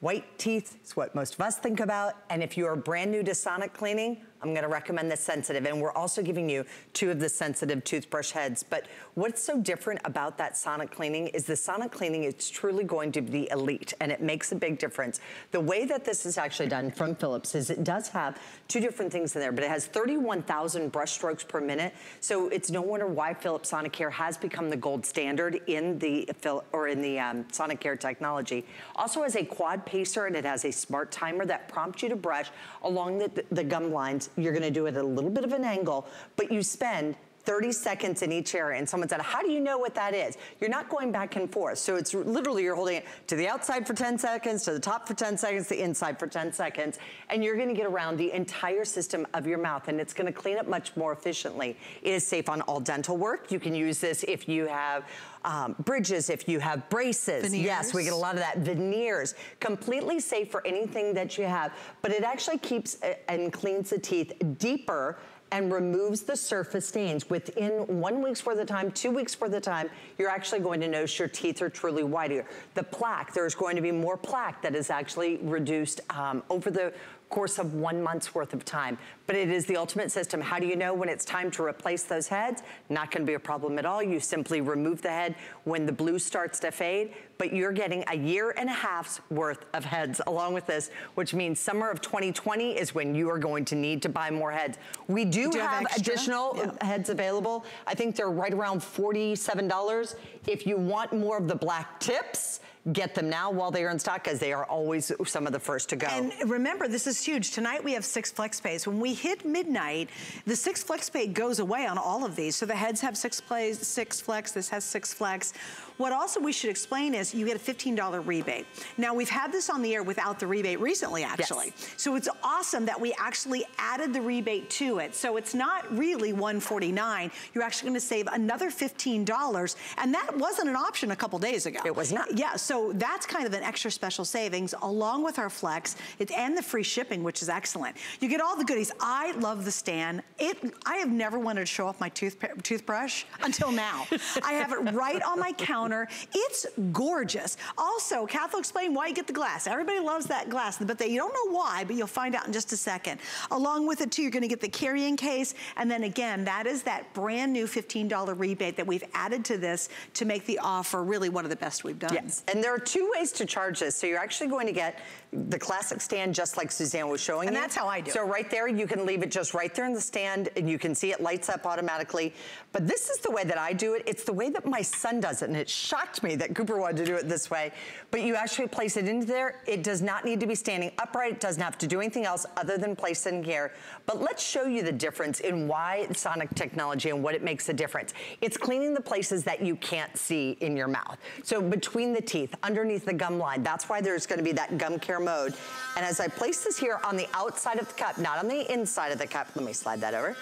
White teeth is what most of us think about, and if you are brand new to sonic cleaning, I'm gonna recommend the sensitive. And we're also giving you two of the sensitive toothbrush heads. But what's so different about that sonic cleaning is the sonic cleaning is truly going to be elite and it makes a big difference. The way that this is actually done from Philips is it does have two different things in there, but it has 31,000 brush strokes per minute. So it's no wonder why Philips Sonicare has become the gold standard in the or in the um, Sonicare technology. Also has a quad pacer and it has a smart timer that prompts you to brush along the, the gum lines you're gonna do it at a little bit of an angle, but you spend 30 seconds in each area. And someone said, how do you know what that is? You're not going back and forth. So it's literally you're holding it to the outside for 10 seconds, to the top for 10 seconds, the inside for 10 seconds. And you're gonna get around the entire system of your mouth and it's gonna clean up much more efficiently. It is safe on all dental work. You can use this if you have um, bridges, if you have braces. Veneers. Yes, we get a lot of that. Veneers, completely safe for anything that you have, but it actually keeps uh, and cleans the teeth deeper and removes the surface stains. Within one week's worth of time, two weeks worth of time, you're actually going to notice your teeth are truly whiter. The plaque, there's going to be more plaque that is actually reduced um, over the course of one month's worth of time. But it is the ultimate system. How do you know when it's time to replace those heads? Not gonna be a problem at all. You simply remove the head when the blue starts to fade, but you're getting a year and a half's worth of heads along with this, which means summer of 2020 is when you are going to need to buy more heads. We do, do have, have additional yeah. heads available. I think they're right around $47. If you want more of the black tips, get them now while they are in stock because they are always some of the first to go. And remember, this is huge. Tonight we have six flex pays. When we hit midnight, the six flex pay goes away on all of these. So the heads have six plays, six flex, this has six flex. What also we should explain is you get a $15 rebate. Now we've had this on the air without the rebate recently actually. Yes. So it's awesome that we actually added the rebate to it. So it's not really 149. You're actually gonna save another $15 and that wasn't an option a couple days ago. It was not. Yeah, so that's kind of an extra special savings along with our flex it, and the free shipping, which is excellent. You get all the goodies. I love the stand. It. I have never wanted to show off my tooth, toothbrush until now. I have it right on my counter counter. It's gorgeous. Also, Kath will explain why you get the glass. Everybody loves that glass, but they, you don't know why, but you'll find out in just a second. Along with it too, you're gonna get the carrying case, and then again, that is that brand new $15 rebate that we've added to this to make the offer really one of the best we've done. Yes, and there are two ways to charge this. So you're actually going to get the classic stand just like Suzanne was showing and you. And that's how I do so it. So right there, you can leave it just right there in the stand and you can see it lights up automatically. But this is the way that I do it. It's the way that my son does it. And it shocked me that Cooper wanted to do it this way. But you actually place it into there. It does not need to be standing upright. It doesn't have to do anything else other than place it in here. But let's show you the difference in why Sonic technology and what it makes a difference. It's cleaning the places that you can't see in your mouth. So between the teeth, underneath the gum line, that's why there's gonna be that gum care mode. And as I place this here on the outside of the cup, not on the inside of the cup, let me slide that over.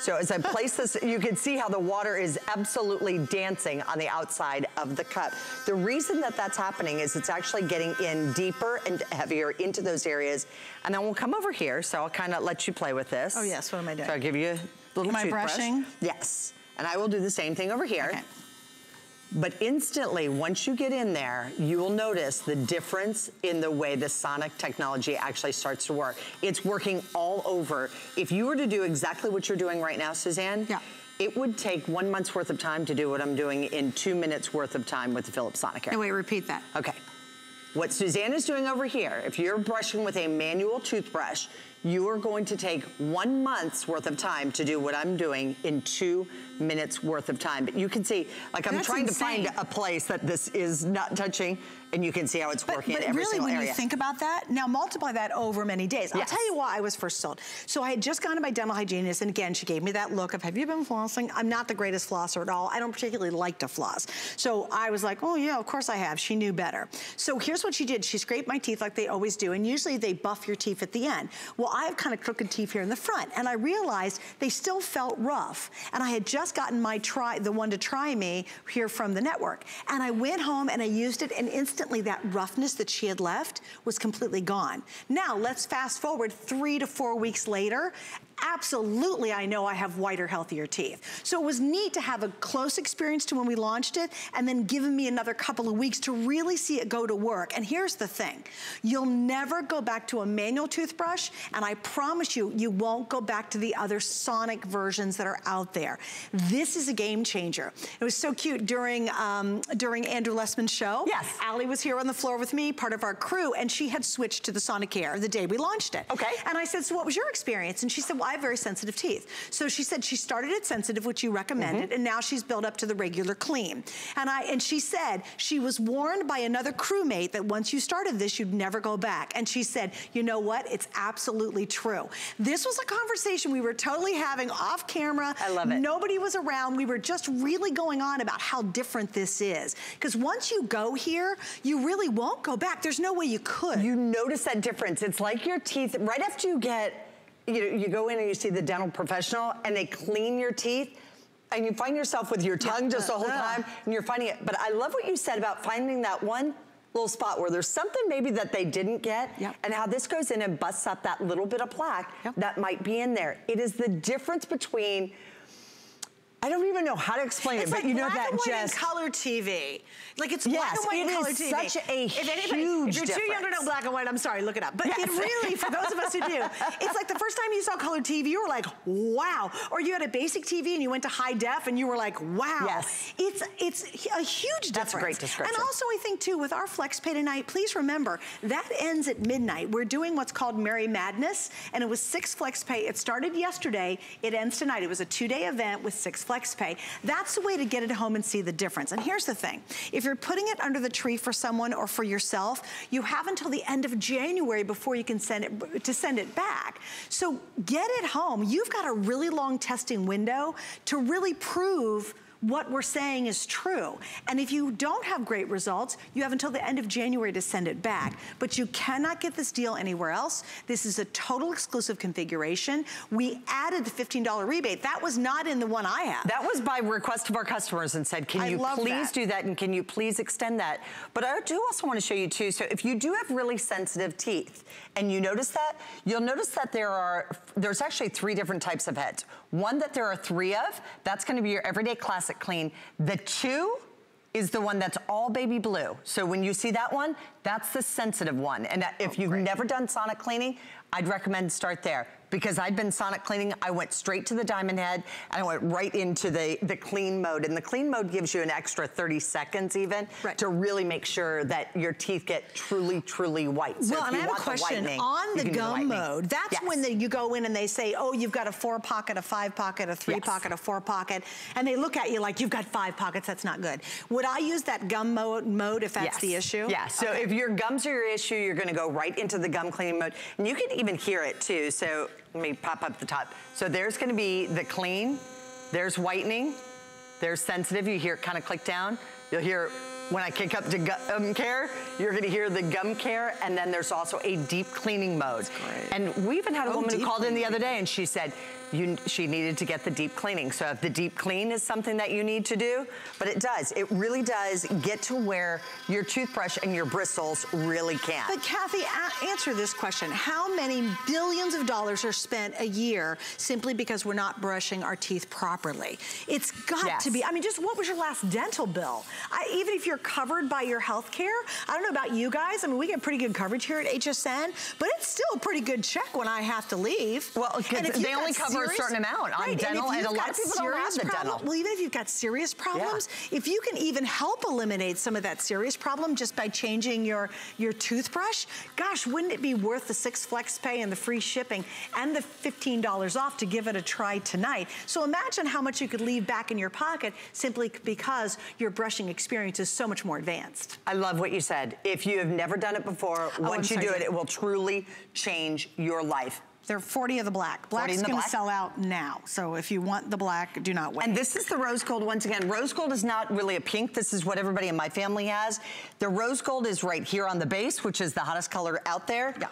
So as I place this, you can see how the water is absolutely dancing on the outside of the cup. The reason that that's happening is it's actually getting in deeper and heavier into those areas. And then we'll come over here, so I'll kind of let you play with this. Oh yes, what am I doing? So I'll give you a little Am toothbrush. I brushing? Yes. And I will do the same thing over here. Okay. But instantly, once you get in there, you will notice the difference in the way the sonic technology actually starts to work. It's working all over. If you were to do exactly what you're doing right now, Suzanne, yeah. it would take one month's worth of time to do what I'm doing in two minutes worth of time with the Philips Sonicare. No, wait, repeat that. Okay. What Suzanne is doing over here, if you're brushing with a manual toothbrush, you are going to take one month's worth of time to do what I'm doing in two minutes worth of time. But you can see, like I'm That's trying insane. to find a place that this is not touching and you can see how it's But, working but in every really, single when area. you think about that, now multiply that over many days. I'll tell you why I was first sold. So I had just gone to my dental hygienist, and again, she gave me that look of, have you been flossing? I'm not the greatest flosser at all. I don't particularly like to floss. So I was like, oh yeah, of course I have. She knew better. So here's what she did. She scraped my teeth like they always do, and usually they buff your teeth at the end. Well, I have kind of crooked teeth here in the front, and I realized they still felt rough. And I had just gotten my try, the one to try me here from the network. And I went home and I used it, and instantly that roughness that she had left was completely gone. Now, let's fast forward three to four weeks later. Absolutely, I know I have whiter, healthier teeth. So it was neat to have a close experience to when we launched it and then giving me another couple of weeks to really see it go to work. And here's the thing. You'll never go back to a manual toothbrush, and I promise you, you won't go back to the other sonic versions that are out there. This is a game changer. It was so cute during, um, during Andrew Lessman's show. Yes. Allie was here on the floor with me, part of our crew, and she had switched to the Sonicare the day we launched it. Okay. And I said, so what was your experience? And she said, well, Very sensitive teeth. So she said she started at sensitive, which you recommended, mm-hmm. and now she's built up to the regular clean. And I and she said she was warned by another crewmate that once you started this, you'd never go back. And she said, you know what? It's absolutely true. This was a conversation we were totally having off camera. I love it. Nobody was around. We were just really going on about how different this is. Because once you go here, you really won't go back. There's no way you could. You notice that difference. It's like your teeth, right after you get, you know, you go in and you see the dental professional and they clean your teeth and you find yourself with your tongue just the whole time and you're finding it. But I love what you said about finding that one little spot where there's something maybe that they didn't get and how this goes in and busts up that little bit of plaque that might be in there. It is the difference between I don't even know how to explain It's it, but you know black that and white just and color TV. Like it's Yes, black and white it and color is TV. such a if anybody, huge if you're too young to know black and white, I'm sorry, look it up. But Yes. it really, for those of us who do, it's like the first time you saw color TV, you were like, wow. Or you had a basic TV and you went to high def and you were like, wow. Yes. It's it's a huge difference. That's a great description. And also I think too, with our flex pay tonight, please remember that ends at midnight. We're doing what's called Merry Madness, and it was six flex pay. It started yesterday, it ends tonight. It was a two-day event with six flex pay. That's the way to get it home and see the difference. And here's the thing. If you're putting it under the tree for someone or for yourself, you have until the end of January before you can send it to send it back. So get it home. You've got a really long testing window to really prove what we're saying is true. And if you don't have great results, you have until the end of January to send it back. But you cannot get this deal anywhere else. This is a total exclusive configuration. We added the $15 rebate. That was not in the one I have. That was by request of our customers and said, can I you please that. do that and can you please extend that? But I do also want to show you too, so if you do have really sensitive teeth and you notice that, you'll notice that there are, there's actually three different types of heads. One that there are three of, that's gonna be your everyday classic clean. The two is the one that's all baby blue. So when you see that one, that's the sensitive one. And if oh, you've never done sonic cleaning, I'd recommend start there because I'd been sonic cleaning. I went straight to the diamond head and I went right into the, the clean mode. And the clean mode gives you an extra 30 seconds even to really make sure that your teeth get truly, truly white. So well, and I have a want the question. On the gum whitening. mode, that's Yes. when the, you go in and they say, oh, you've got a four pocket, a five pocket, a three Yes. pocket, a four pocket, and they look at you like, you've got five pockets, that's not good. Would I use that gum mode, mode if that's Yes. the issue? Yeah, so if your gums are your issue, you're gonna go right into the gum cleaning mode. And you can even hear it too, so let me pop up the top. So there's gonna be the clean, there's whitening, there's sensitive, you hear it kind of click down. You'll hear when I kick up to gum care, you're gonna hear the gum care, and then there's also a deep cleaning mode. And we even had a Oh, woman who called in the other day and she said, you, she needed to get the deep cleaning. So if the deep clean is something that you need to do, but it does, it really does get to where your toothbrush and your bristles really can. But Kathy, a- answer this question. How many billions of dollars are spent a year simply because we're not brushing our teeth properly? It's got Yes. to be, I mean, just what was your last dental bill? I, even if you're covered by your health care, I don't know about you guys, I mean, we get pretty good coverage here at HSN, but it's still a pretty good check when I have to leave. Well, 'cause And if they only cover for a certain amount on right, dental, and, and a lot of people don't have serious the problem- dental. Well, even if you've got serious problems, if you can even help eliminate some of that serious problem just by changing your, your toothbrush, gosh, wouldn't it be worth the six flex pay and the free shipping and the $15 off to give it a try tonight? So imagine how much you could leave back in your pocket simply because your brushing experience is so much more advanced. I love what you said. If you have never done it before, Oh, once you do it, it will truly change your life. They're 40 of the black. 40 in Black's the gonna black? sell out now. So if you want the black, do not wait. And this is the rose gold once again. Rose gold is not really a pink. This is what everybody in my family has. The rose gold is right here on the base, which is the hottest color out there. Yeah.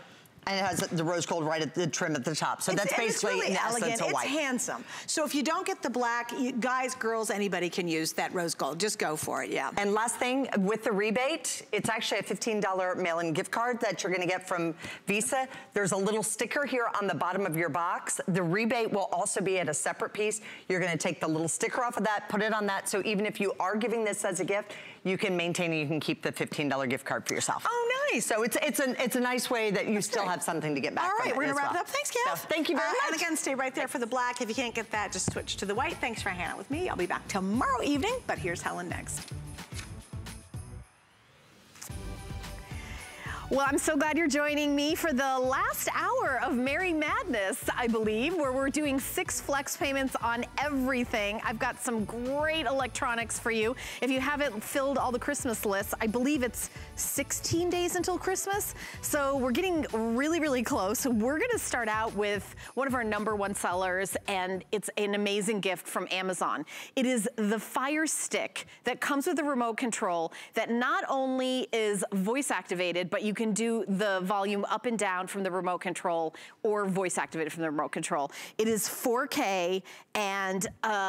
And it has the rose gold right at the trim at the top. So It's- that's and it's basically really in elegant. essence a white. It's handsome. So if you don't get the black, you, guys, girls, anybody can use that rose gold. Just go for it, yeah. And last thing, with the rebate, it's actually a $15 mail-in gift card that you're gonna get from Visa. There's a little sticker here on the bottom of your box. The rebate will also be at a separate piece. You're gonna take the little sticker off of that, put it on that, so even if you are giving this as a gift, you can maintain and you can keep the $15 gift card for yourself. Oh, nice. So it's it's a, it's a nice way that you still have something to get back All right, we're gonna wrap well. it up. Thanks, Kev. So, thank you very Uh, much. And again, stay right there for the black. If you can't get that, just switch to the white. Thanks for hanging out with me. I'll be back tomorrow evening, but here's Helen next. Well, I'm so glad you're joining me for the last hour of Merry Madness, I believe, where we're doing six flex payments on everything. I've got some great electronics for you. If you haven't filled all the Christmas lists, I believe it's 16 days until Christmas. So we're getting really, really close. We're gonna start out with one of our number one sellers, and it's an amazing gift from Amazon. It is the Fire Stick that comes with a remote control that not only is voice activated, but you can do the volume up and down from the remote control or voice activated from the remote control. It is 4K and uh,